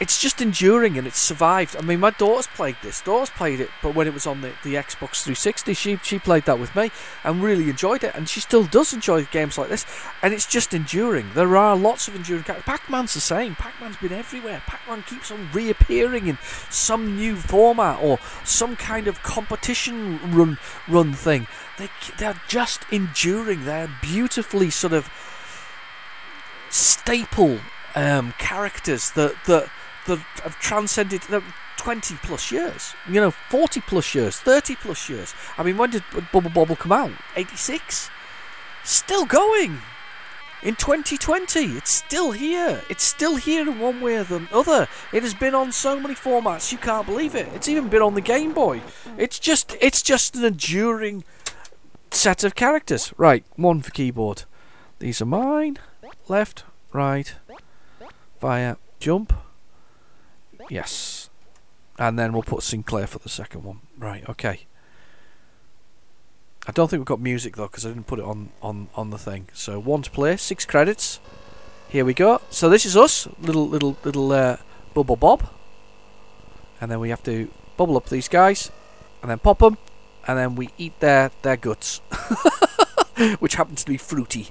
It's just enduring and it's survived. I mean, my daughter's played this. Daughter's played it, but when it was on the, the Xbox 360, she she played that with me and really enjoyed it. And she still does enjoy games like this. And it's just enduring. There are lots of enduring characters. Pac-Man's the same. Pac-Man's been everywhere. Pac-Man keeps on reappearing in some new format or some kind of competition run run thing. They they're just enduring. They're beautifully sort of staple um, characters that that that have transcended 20 plus years, you know, 40 plus years, 30 plus years. I mean, when did Bubble Bobble come out? 86? Still going! In 2020, it's still here. It's still here in one way or the other. It has been on so many formats, you can't believe it. It's even been on the Game Boy. It's just, it's just an enduring set of characters. Right, one for keyboard. These are mine. Left, right, via jump. Yes. And then we'll put Sinclair for the second one. Right, okay. I don't think we've got music though because I didn't put it on, on, on the thing. So one to play, six credits. Here we go. So this is us, little little little uh, bubble bob, and then we have to bubble up these guys, and then pop them, and then we eat their their guts, which happens to be fruity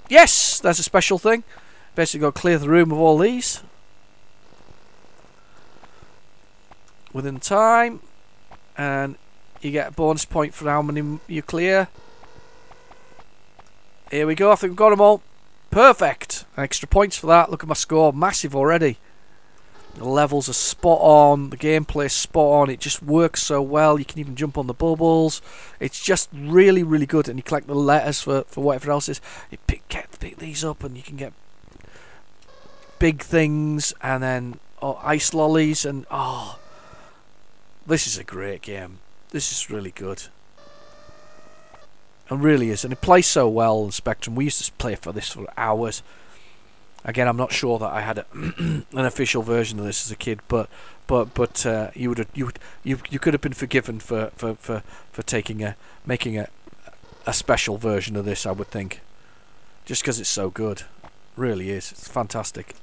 Yes, that's a special thing. Basically, got to clear the room of all these within time, and you get a bonus point for how many you clear. Here we go. I think we've got them all. Perfect. Extra points for that. Look at my score. Massive already. The levels are spot on. The gameplay is spot on. It just works so well. You can even jump on the bubbles. It's just really, really good. And you collect the letters for, for whatever else is. You pick, get, pick these up and you can get big things and then oh, ice lollies. And oh, this is a great game. This is really good. It really is. And it plays so well on Spectrum. We used to play for this for hours. Again, I'm not sure that I had a, an official version of this as a kid, but but but uh, you would you would you you could have been forgiven for, for, for, for taking a making a a special version of this. I would think, just because it's so good, really is. It's fantastic.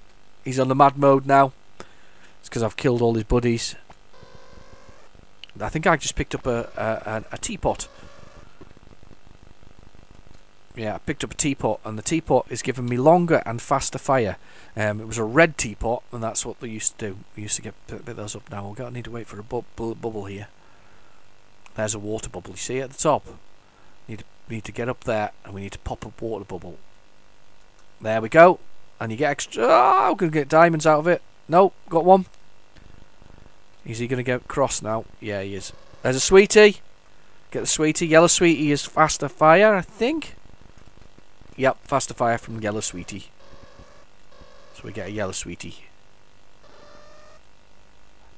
He's on the mad mode now. It's because I've killed all his buddies. I think I just picked up a a, a teapot yeah, I picked up a teapot, and the teapot is giving me longer and faster fire. Um, it was a red teapot, and that's what they used to do. We used to get those up now. To need to wait for a bu bu bubble here. There's a water bubble. You see at the top. Need to, need to get up there, and we need to pop a water bubble. There we go. And you get extra. Oh, I'm gonna get diamonds out of it. No, got one. Is he gonna get cross now? Yeah, he is. There's a sweetie. Get the sweetie. Yellow sweetie is faster fire, I think. Yep, faster fire from Yellow Sweetie. So we get a Yellow Sweetie.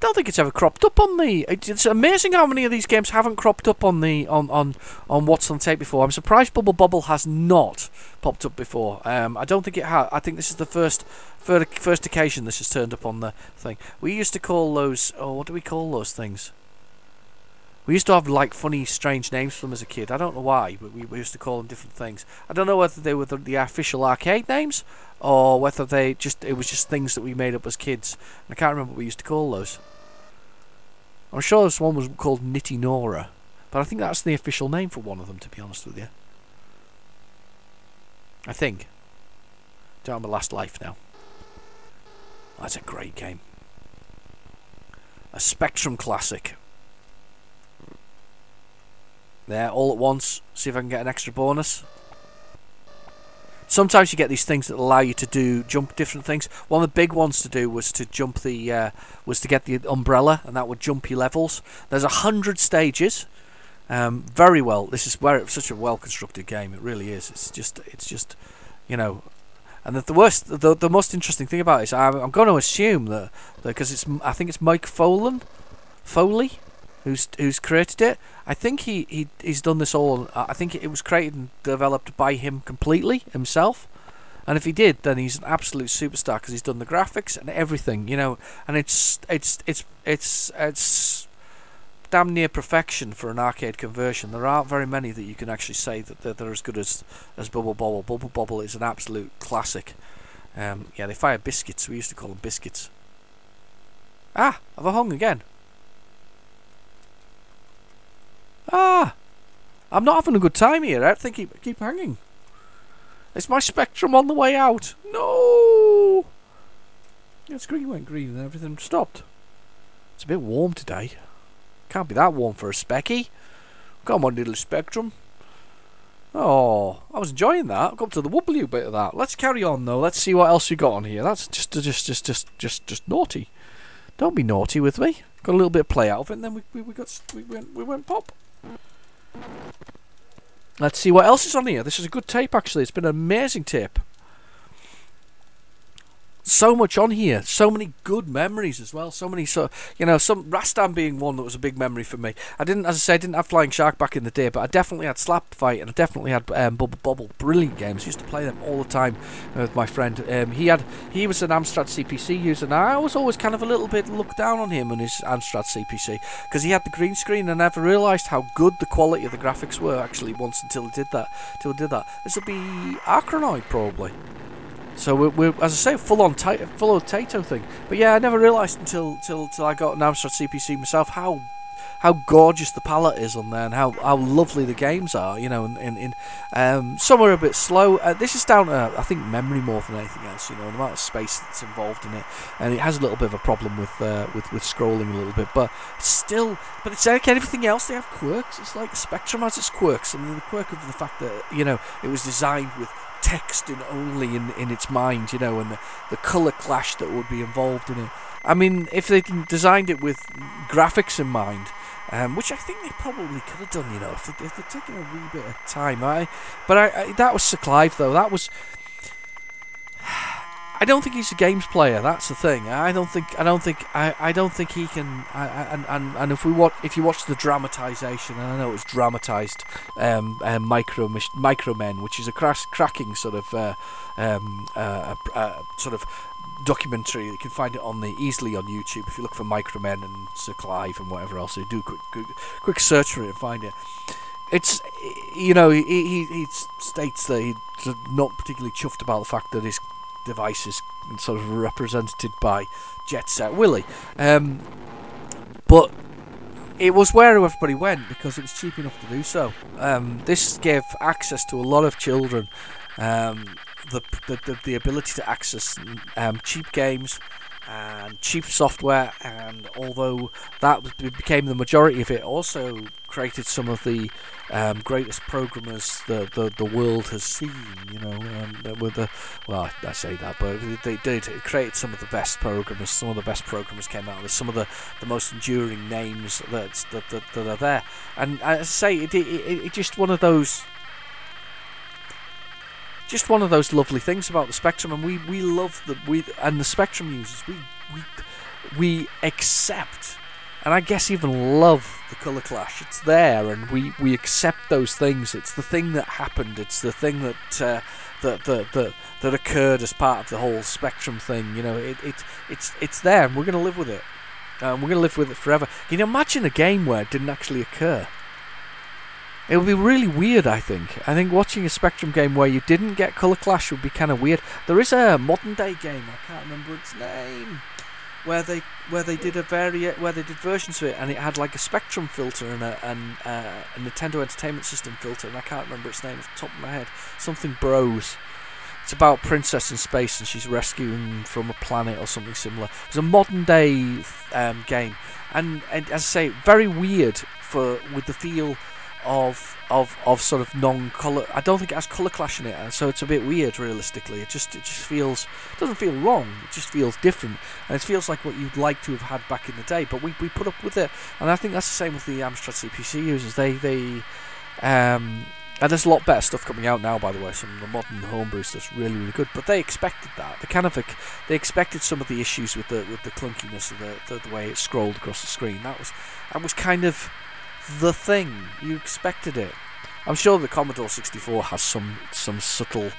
Don't think it's ever cropped up on the. It's amazing how many of these games haven't cropped up on the on on on what's on tape before. I'm surprised Bubble Bubble has not popped up before. Um, I don't think it has. I think this is the first first occasion this has turned up on the thing. We used to call those. Oh, what do we call those things? We used to have like funny, strange names for them as a kid. I don't know why, but we, we used to call them different things. I don't know whether they were the, the, official arcade names or whether they just it was just things that we made up as kids. And I can't remember what we used to call those. I'm sure this one was called Nitty Nora, but I think that's the official name for one of them. To be honest with you, I think. Down my last life now. That's a great game. A Spectrum classic. There, all at once. See if I can get an extra bonus. Sometimes you get these things that allow you to do jump different things. One of the big ones to do was to jump the uh, was to get the umbrella, and that would jump your levels. There's a hundred stages. Um, very well. This is where it's such a well constructed game. It really is. It's just it's just you know and the, worst, the, the most interesting thing about it is I'm, I'm going to assume that because it's I think it's Mike Follin, Foley, who's who's created it. I think he, he he's done this all. I think it was created and developed by him completely himself. And if he did, then he's an absolute superstar because he's done the graphics and everything, you know. And it's it's it's it's it's damn near perfection for an arcade conversion. There aren't very many that you can actually say that they're, they're as good as, as Bubble Bobble. Bubble Bobble is an absolute classic. Um, yeah, they fire biscuits. We used to call them biscuits. Ah, I've hung again? Ah, I'm not having a good time here. I think keep keep hanging. Is my spectrum on the way out? No. Yeah, screen went green and everything stopped. It's a bit warm today. Can't be that warm for a speccy. Come on, little spectrum. Oh, I was enjoying that. Got to the W bit of that. Let's carry on though. Let's see what else we got on here. That's just, just, just, just, just, just naughty. Don't be naughty with me. Got a little bit of play out of it, and then we, we, we got, we went, we went pop. Let's see what else is on here. This is a good tape, actually. It's been an amazing tape so much on here, so many good memories as well. So many, so you know, some Rastan being one that was a big memory for me. I didn't, as I said, I didn't have Flying Shark back in the day, but I definitely had Slap Fight and I definitely had um, Bubble Bobble. Brilliant games. Used to play them all the time with my friend. Um, he had, he was an Amstrad CPC user, and I was always kind of a little bit looked down on him and his Amstrad CPC because he had the green screen, and I never realised how good the quality of the graphics were actually once until he did that. Until he did that. This will be Arkanoid probably. So we're, we're, as I say, full on full on Taito thing. But yeah, I never realised until till till I got an Amstrad CPC myself how how gorgeous the palette is on there and how, how lovely the games are. You know, in, in, in um, some are a bit slow. Uh, this is down to I think memory more than anything else. You know, the amount of space that's involved in it, and it has a little bit of a problem with uh, with with scrolling a little bit. But still, but it's like everything else. They have quirks. It's like the Spectrum has its quirks. I mean, the quirk of the fact that you know it was designed with texting only in, in its mind, you know, and the, the colour clash that would be involved in it. I mean, if they'd designed it with graphics in mind, um, which I think they probably could have done, you know, if, they, if they'd taken a wee bit of time. I, but I, I, that was Sir Clive, though. That was I don't think he's a games player. That's the thing. I don't think. I don't think. I, I don't think he can. And, and and if we watch, if you watch the dramatization, and I know it's dramatized, um, uh, micro micro men, which is a crash, cracking sort of uh, um, uh, uh, sort of documentary. You can find it on the easily on YouTube if you look for Micro Men and Sir Clive and whatever else. So do quick, quick, quick search for it and find it. It's you know he, he, he states that he's not particularly chuffed about the fact that his device is sort of represented by Jet Set Willy. Um, but it was where everybody went because it was cheap enough to do so. Um, this gave access to a lot of children um, the, the, the, ability to access um, cheap games and cheap software and although that became the majority of it also created some of the um, greatest programmers the, the the world has seen you know um, with the well I say that but they did it created some of the best programmers some of the best programmers came out of this some of the, the most enduring names that, that, that, that are there and I say it, it, it, it just one of those just one of those lovely things about the Spectrum, and we, we love the we and the Spectrum users. We we we accept, and I guess even love the color clash. It's there, and we, we accept those things. It's the thing that happened. It's the thing that uh, that, that that that occurred as part of the whole Spectrum thing. You know, it, it it's it's there, and we're going to live with it. Um, we're going to live with it forever. Can you imagine a game where it didn't actually occur? It would be really weird, I think. I think watching a Spectrum game where you didn't get Colour Clash would be kind of weird. There is a modern day game, I can't remember its name. Where they where they did a vari- where they did versions of it, and it had like a Spectrum filter and a and uh, a Nintendo Entertainment System filter, and I can't remember its name off the top of my head. Something Bros. It's about princess in space, and she's rescuing from a planet or something similar. It's a modern day um, game, and, and as I say, very weird for with the feel of of of sort of non-color. I don't think it has color clash in it, and so it's a bit weird. Realistically, it just it just feels it doesn't feel wrong. It just feels different, and it feels like what you'd like to have had back in the day. But we, we put up with it, and I think that's the same with the Amstrad CPC users. They they um, and there's a lot better stuff coming out now, by the way. Some of the modern homebrew stuff's really, really good. But they expected that. Kind of they expected some of the issues with the with the clunkiness of the, the, the way it scrolled across the screen. That was that was kind of the thing. You expected it. I'm sure the Commodore 64 has some some subtle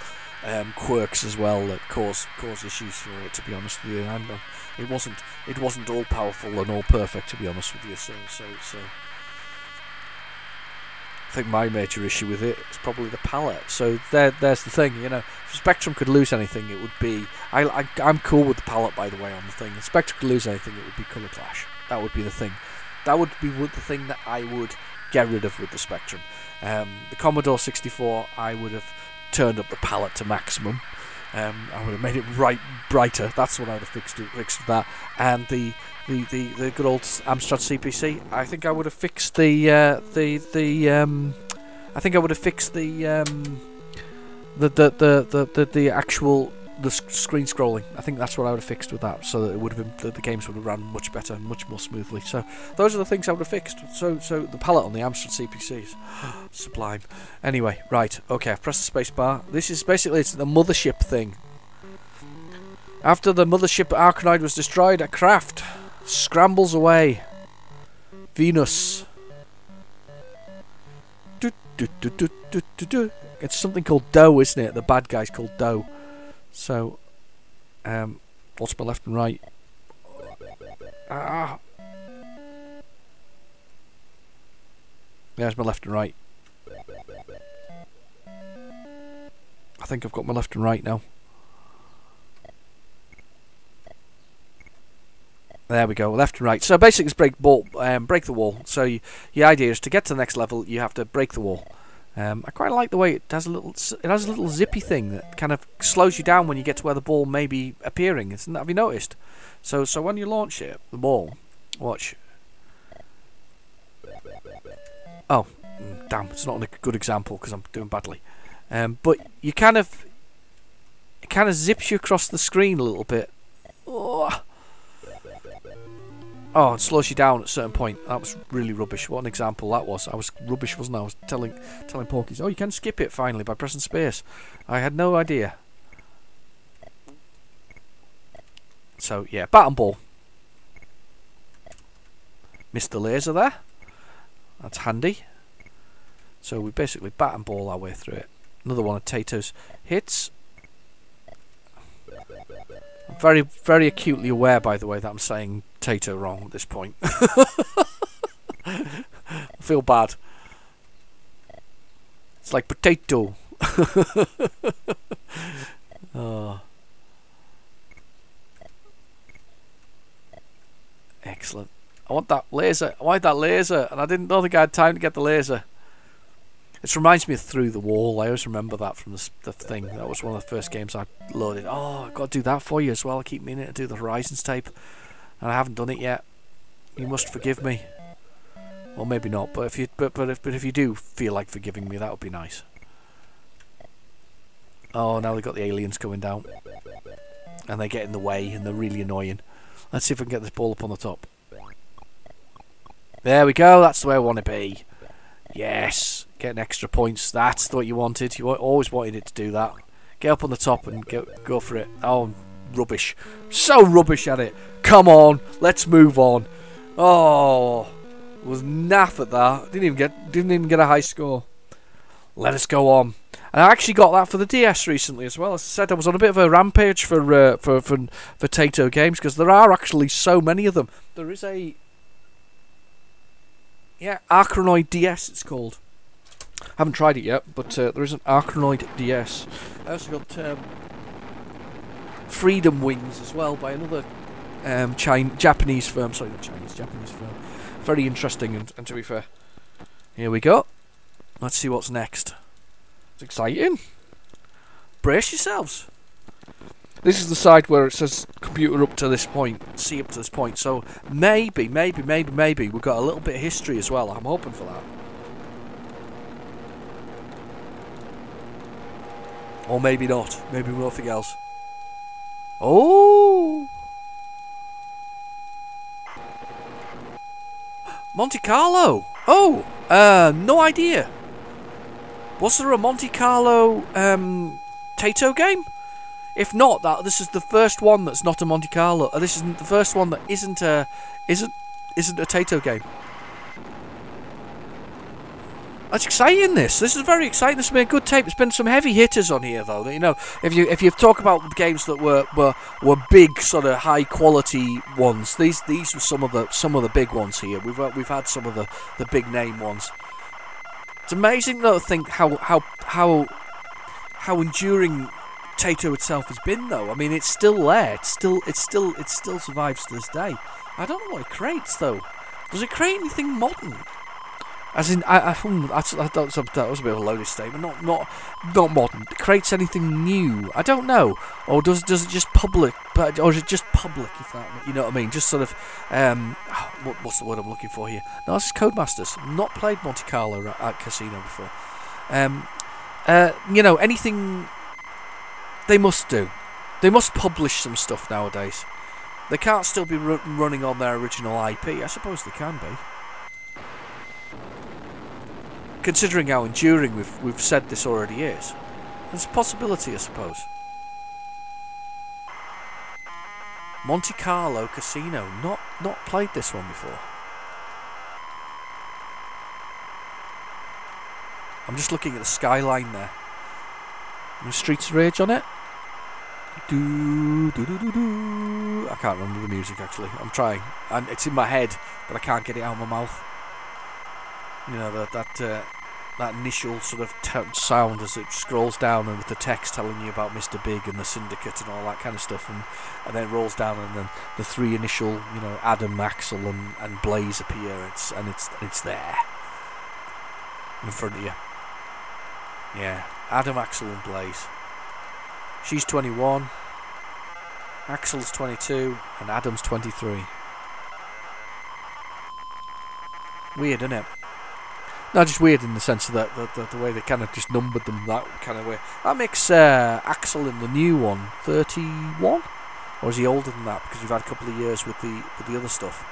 um, quirks as well that cause cause issues for it. To be honest with you, and uh, it wasn't it wasn't all powerful and all perfect. To be honest with you, so so so. I think my major issue with it is probably the palette. So there, there's the thing. You know, if Spectrum could lose anything, it would be. I, I, I'm cool with the palette, by the way, on the thing. If Spectrum could lose anything, it would be color clash. That would be the thing. That would be the thing that I would get rid of with the Spectrum. Um, the Commodore 64, I would have turned up the palette to maximum. Um, I would have made it right brighter. That's what I would have fixed it, fixed that. And the, the, the, the good old Amstrad CPC, I think I would have fixed the uh, the the um, I think I would have fixed the um, the, the, the, the, the the actual the screen scrolling. I think that's what I would have fixed with that, so that it would have been that the games would have run much better, much more smoothly. So those are the things I would have fixed. So so the palette on the Amstrad CPCs, sublime. Anyway, right, okay, I've pressed the space bar. This is basically it's the mothership thing. After the mothership Arkanoid was destroyed, a craft scrambles away. Venus. Do, do, do, It's something called Doh, isn't it? The bad guy's called Doh. So, um, what's my left and right? Ah. There's my left and right. I think I've got my left and right now. There we go, left and right. So basically, it's break ball, um, break the wall. So you, the idea is to get to the next level, you have to break the wall. Um, I quite like the way it has a little it has a little zippy thing that kind of slows you down when you get to where the ball may be appearing. Isn't that, have you noticed? So so when you launch it, the ball, watch. Oh, damn! It's not a good example because I'm doing badly. Um, but you kind of it kind of zips you across the screen a little bit. Oh. Oh, it slows you down at a certain point. That was really rubbish. What an example that was. I was rubbish, wasn't I? I was telling telling Porkies, oh, you can skip it finally by pressing space. I had no idea. So, yeah, bat and ball. Missed the laser there. That's handy. So we basically bat and ball our way through it. Another one of Tato's hits. Very, very acutely aware, by the way, that I'm saying Tato wrong at this point. I feel bad. It's like potato. oh. Excellent. I want that laser. I want that laser, and I didn't know the I had time to get the laser. It reminds me of Through the Wall. I always remember that from the, the thing. That was one of the first games I loaded. Oh, I've got to do that for you as well. I keep meaning to do the Horizons tape, and I haven't done it yet. You must forgive me. Well, maybe not, but if you but but if but if you do feel like forgiving me, that would be nice. Oh, now they've got the aliens coming down, and they get in the way, and they're really annoying. Let's see if I can get this ball up on the top. There we go. That's the way I want to be. Yes getting extra points. That's what you wanted. You always wanted it to do that. Get up on the top and go, go for it. Oh, rubbish. So rubbish at it. Come on, let's move on. Oh, was naff at that. Didn't even get didn't even get a high score. Let us go on. And I actually got that for the DS recently as well. As I said, I was on a bit of a rampage for uh, for for for games because there are actually so many of them. There is a yeah Arkanoid DS. It's called. I Haven't tried it yet, but uh, there is an Arkanoid DS. I also got um, Freedom Wings as well by another um, Japanese firm. Sorry, not Chinese, Japanese firm. Very interesting, and, and to be fair, here we go. Let's see what's next. It's exciting. Brace yourselves. This is the side where it says computer up to this point, C up to this point. So maybe, maybe, maybe, maybe we've got a little bit of history as well. I'm hoping for that. Or maybe not. Maybe nothing else. Oh! Monte Carlo! Oh! Uh, no idea. Was there a Monte Carlo um, Taito game? If not, that this is the first one that's not a Monte Carlo. Uh, this isn't the first one that isn't a isn't isn't a Taito game. That's exciting. This this is very exciting. This has been a good tape. There's been some heavy hitters on here, though. You know, if you if you talk about games that were were were big, sort of high quality ones, these these were some of the some of the big ones here. We've uh, we've had some of the the big name ones. It's amazing though to think how how how how enduring Taito itself has been though. I mean, it's still there. It's still it still it still survives to this day. I don't know what it creates though. Does it create anything modern? As in, I, I, hmm, that's, that, was a, that was a bit of a loaded statement. Not, not, not modern. It creates anything new? I don't know. Or does does it just public? Or is it just public? If that you know what I mean? Just sort of, um, what, what's the word I'm looking for here? No, this is Codemasters. Not played Monte Carlo at, at Casino before. Um, uh, you know, anything they must do. They must publish some stuff nowadays. They can't still be running on their original IP. I suppose they can be considering how enduring we've we've said this already is. There's a possibility, I suppose. Monte Carlo Casino. Not not played this one before. I'm just looking at the skyline there. Streets Rage on it. Do, do, do, do, do. I can't remember the music actually. I'm trying. And it's in my head, but I can't get it out of my mouth. You know that that uh, that initial sort of sound as it scrolls down and with the text telling you about Mr. Big and the Syndicate and all that kind of stuff, and and then rolls down and then the three initial, you know, Adam, Axel, and, and Blaze appear. It's and it's it's there in front of you. Yeah, Adam, Axel, and Blaze. She's 21. Axel's 22 and Adam's 23. Weird, isn't it? No, just weird in the sense of that the, the, the, way they kind of just numbered them that kind of way. That makes uh, Axel in the new one 31, or is he older than that? Because we've had a couple of years with the with the other stuff.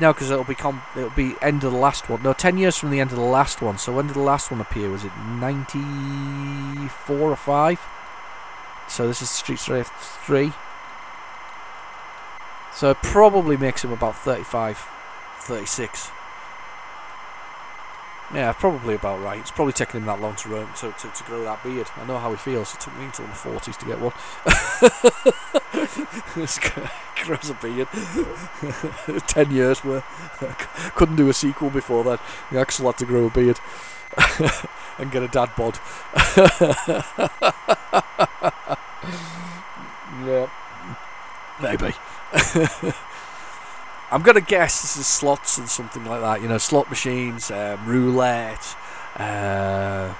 No, because it'll be it'll be end of the last one. No, 10 years from the end of the last one. So when did the last one appear? Was it 94 or 5? So this is Streets Fighter 3. So it probably makes him about 35, 36. Yeah, probably about right. It's probably taken him that long to, run, to, to, to, grow that beard. I know how he feels. It took me until the 40s to get one. grows a beard. Ten years worth. Couldn't do a sequel before then. The Axel had to grow a beard and get a dad bod. yeah, maybe. I'm gonna guess this is slots and something like that. You know, slot machines, um, roulette, uh,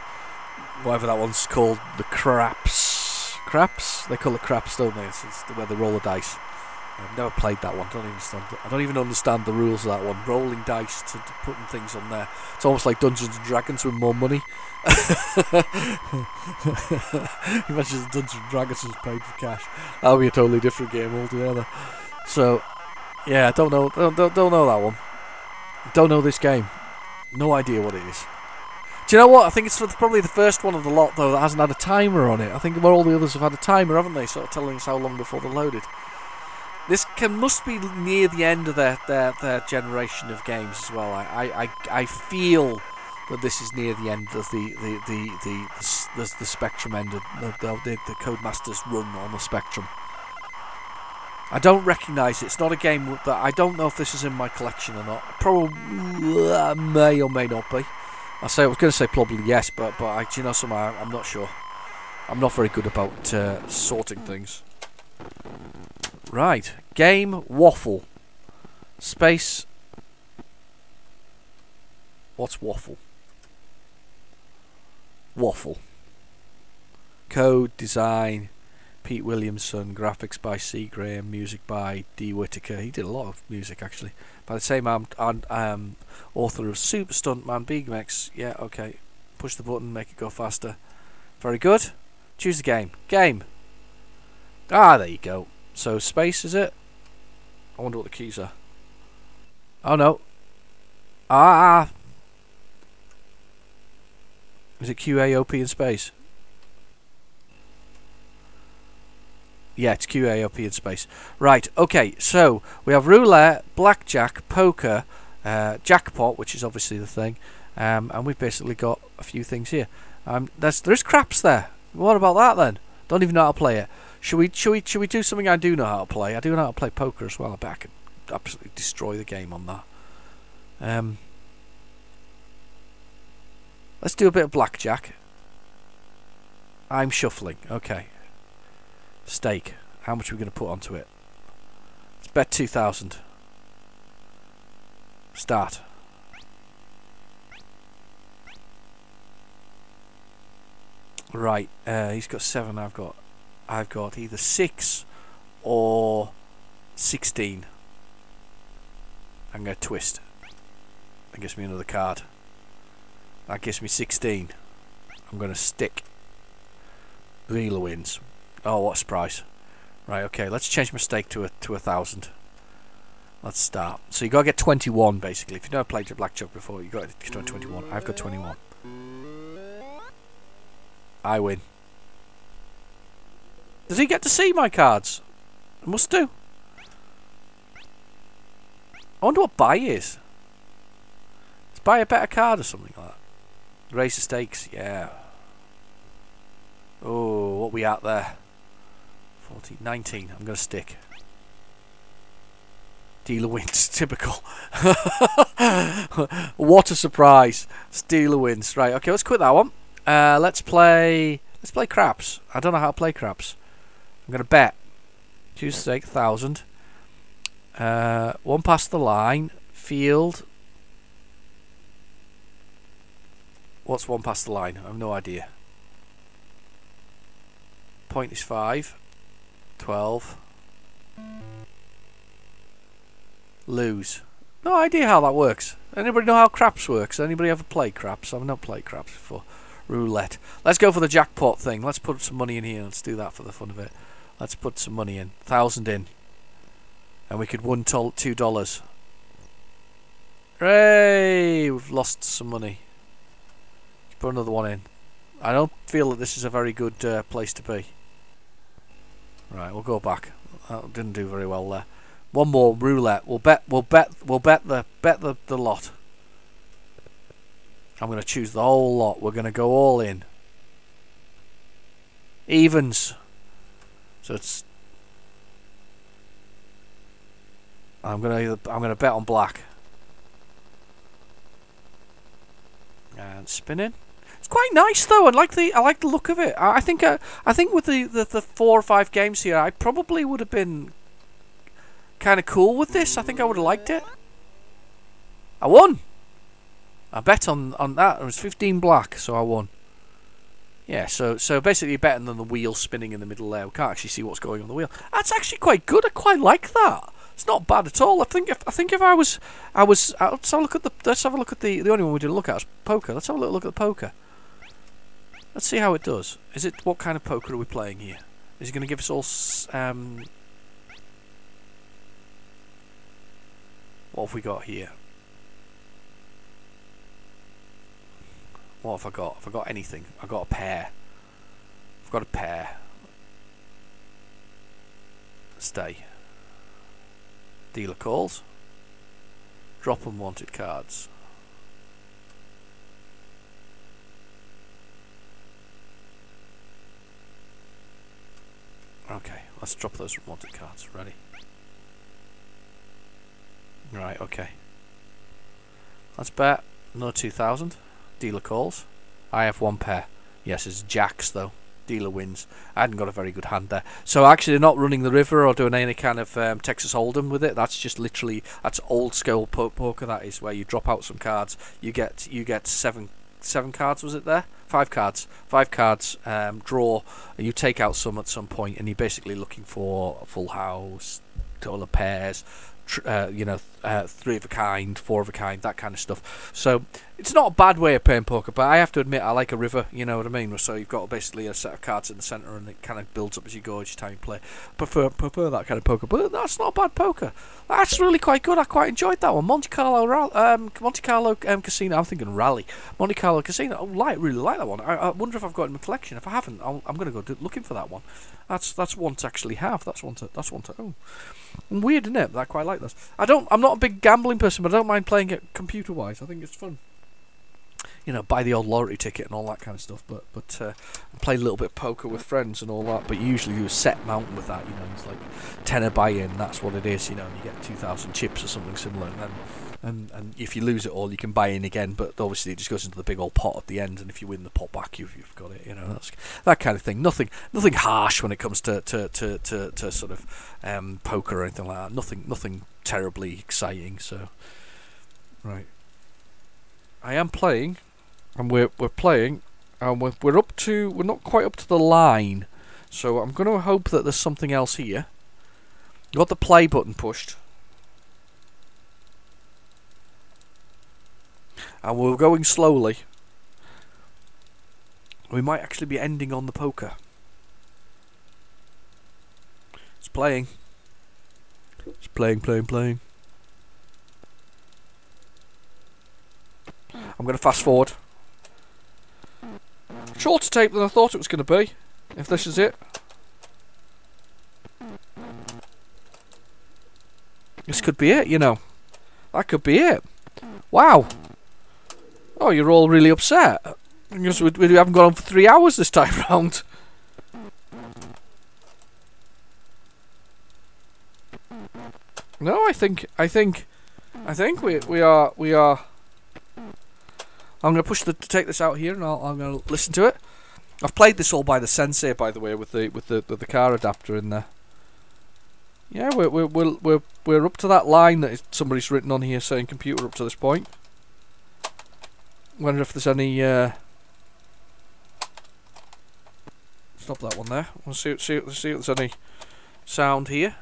whatever that one's called, the craps. Craps? They call it craps, don't they? It's, where they roll the dice. I've never played that one. I don't understand. I don't even understand the rules of that one. Rolling dice to, to putting things on there. It's almost like Dungeons and Dragons with more money. Imagine Dungeons and Dragons was paid for cash. That would be a totally different game altogether. So yeah, don't know, don't, don't, don't know that one. Don't know this game. No idea what it is. Do you know what? I think it's probably the first one of the lot though that hasn't had a timer on it. I think all the others have had a timer, haven't they? Sort of telling us how long before they're loaded. This can must be near the end of their their, their generation of games as well. I, I, I feel that this is near the end of the the the the, the, the, the Spectrum end of the, the, the Codemasters run on the Spectrum. I don't recognise it. It's not a game that I don't know if this is in my collection or not. Probably uh, may or may not be. I say I was going to say probably yes, but but I, you know, some I, am not sure. I'm not very good about uh, sorting things. Right. Game waffle. Space. What's waffle? Waffle. Code, design, Pete Williamson, graphics by C. Graham, music by D. Whittaker. He did a lot of music actually. By the same um, um, author of Super Stuntman, Big Mex. Yeah, okay. Push the button, make it go faster. Very good. Choose the game. Game. Ah, there you go. So space is it? I wonder what the keys are. Oh no. Ah. Is it QAOP in space? Yeah, it's QAOP in space. Right, okay, so we have roulette, blackjack, poker, uh, jackpot, which is obviously the thing, um, and we've basically got a few things here. Um, there's there's craps there. What about that then? Don't even know how to play it. Should we should we should we do something I do know how to play? I do know how to play poker as well. I bet I could absolutely destroy the game on that. Um, let's do a bit of blackjack. I'm shuffling. Okay. Stake. How much are we going to put onto it? Let's bet 2,000. Start. Right, uh, he's got seven. I've got, I've got either six or sixteen. I'm going to twist. That gives me another card. That gives me sixteen. I'm going to stick. Wheeler wins. Oh, what a surprise! Right, okay. Let's change mistake to a to a thousand. Let's start. So you got to get 21 basically. If you've never played blackjack before, you got to get 21. I've got 21. I win. Does he get to see my cards? I must do. I wonder what buy is. Let's buy a better card or something like that. Raise the stakes, yeah. Oh, what we at there? 14, 19. I'm going to stick. Dealer wins. Typical. what a surprise. Dealer wins. Right, okay, let's quit that one. Uh, let's play. Let's play craps. I don't know how to play craps. I'm gonna bet. Choose stake thousand. Uh, one past the line. Field. What's one past the line? I have no idea. Point is five. Twelve. Lose. No idea how that works. Anybody know how craps works? Anybody ever play craps? I've not played craps before roulette. Let's go for the jackpot thing. Let's put some money in here. Let's do that for the fun of it. Let's put some money in. Thousand in. And we could win two dollars. Hooray! We've lost some money. Let's put another one in. I don't feel that this is a very good uh, place to be. Right, we'll go back. That didn't do very well there. One more roulette. We'll bet. We'll bet. We'll bet the bet the the lot. I'm going to choose the whole lot. We're going to go all in. Evens. So it's. I'm going to I'm going to bet on black. And spinning. It's quite nice though. I like the I like the look of it. I, I think uh, I think with the, the the four or five games here, I probably would have been kind of cool with this. I think I would have liked it. I won. I bet on on that. It was 15 black, so I won. Yeah, so so basically better than the wheel spinning in the middle there. We can't actually see what's going on the wheel. That's actually quite good. I quite like that. It's not bad at all. I think if I think if I was I was uh, let's have a look at the let's have a look at the the only one we didn't look at was poker. Let's have a little look at the poker. Let's see how it does. Is it what kind of poker are we playing here? Is it going to give us all um what have we got here? What have I got? Have I got anything? I've got a pair. I've got a pair. Stay. Dealer calls. Drop unwanted cards. Okay, let's drop those unwanted cards. Ready? Right, okay. Let's bet another 2,000 dealer calls. I have one pair. Yes, it's jacks though. dealer wins. I hadn't got a very good hand there. So actually, not running the river or doing any kind of um, Texas Hold'em with it. That's just literally that's old school poker. That is where you drop out some cards. You get you get seven seven cards. Was it there? Five cards. Five cards. Um, draw. You take out some at some point, and you're basically looking for a full house, total of pairs, uh, you know, uh, three of a kind, four of a kind, that kind of stuff. So it's not a bad way of playing poker, but I have to admit I like a river. You know what I mean? So you've got basically a set of cards in the centre, and it kind of builds up as you go each time you play. Prefer prefer that kind of poker, but that's not bad poker. That's really quite good. I quite enjoyed that one. Monte Carlo, um, Monte Carlo um, Casino. I'm thinking Rally. Monte Carlo Casino. I like really like that one. I, I wonder if I've got it in my collection. If I haven't, i am going to go do, looking for that one. That's that's one to actually have. That's one to that's one to own. Weird, isn't it? I quite like this. I don't. I'm not a big gambling person, but I don't mind playing it computer wise. I think it's fun. You know, buy the old lottery ticket and all that kind of stuff. But but uh, play a little bit of poker with friends and all that. But usually you set amount with that. You know, it's like tenner buy in. That's what it is. You know, and you get two thousand chips or something similar, and then and and if you lose it all, you can buy in again. But obviously, it just goes into the big old pot at the end. And if you win the pot back, you've, you've got it. You know, that's that kind of thing. Nothing nothing harsh when it comes to to to to, to sort of um, poker or anything like that. Nothing nothing terribly exciting. So, right, I am playing, and we're we're playing, and we're we're up to we're not quite up to the line. So I'm going to hope that there's something else here. Got the play button pushed. and we're going slowly. We might actually be ending on the poker. It's playing. It's playing, playing, playing. I'm going to fast forward. Shorter tape than I thought it was going to be, if this is it. This could be it, you know. That could be it. Wow. Oh, you're all really upset. Because we, we haven't gone on for three hours this time round. No, I think I think I think we we are we are. I'm gonna push the to take this out here, and I'll, I'm gonna listen to it. I've played this all by the sensei, by the way, with the with the with the car adapter in there. Yeah, we're we're we're we're, we're up to that line that somebody's written on here saying computer up to this point. Wonder if there's any. Uh, stop that one there. We'll see. See. See if there's any sound here.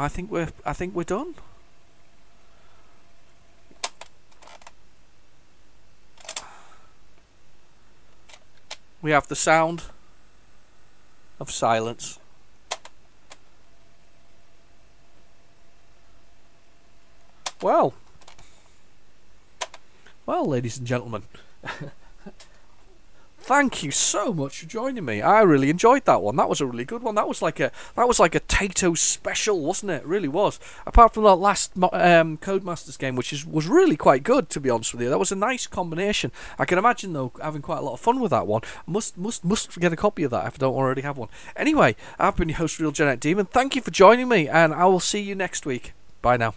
I think we're. I think we're done. We have the sound of silence. Well, well, ladies and gentlemen, thank you so much for joining me. I really enjoyed that one. That was a really good one. That was like a that was like a Taito special, wasn't it? it really was. Apart from that last um, Codemasters game, which is was really quite good, to be honest with you. That was a nice combination. I can imagine though having quite a lot of fun with that one. Must must must get a copy of that if I don't already have one. Anyway, I've been your host, Real Generic Demon. Thank you for joining me, and I will see you next week. Bye now.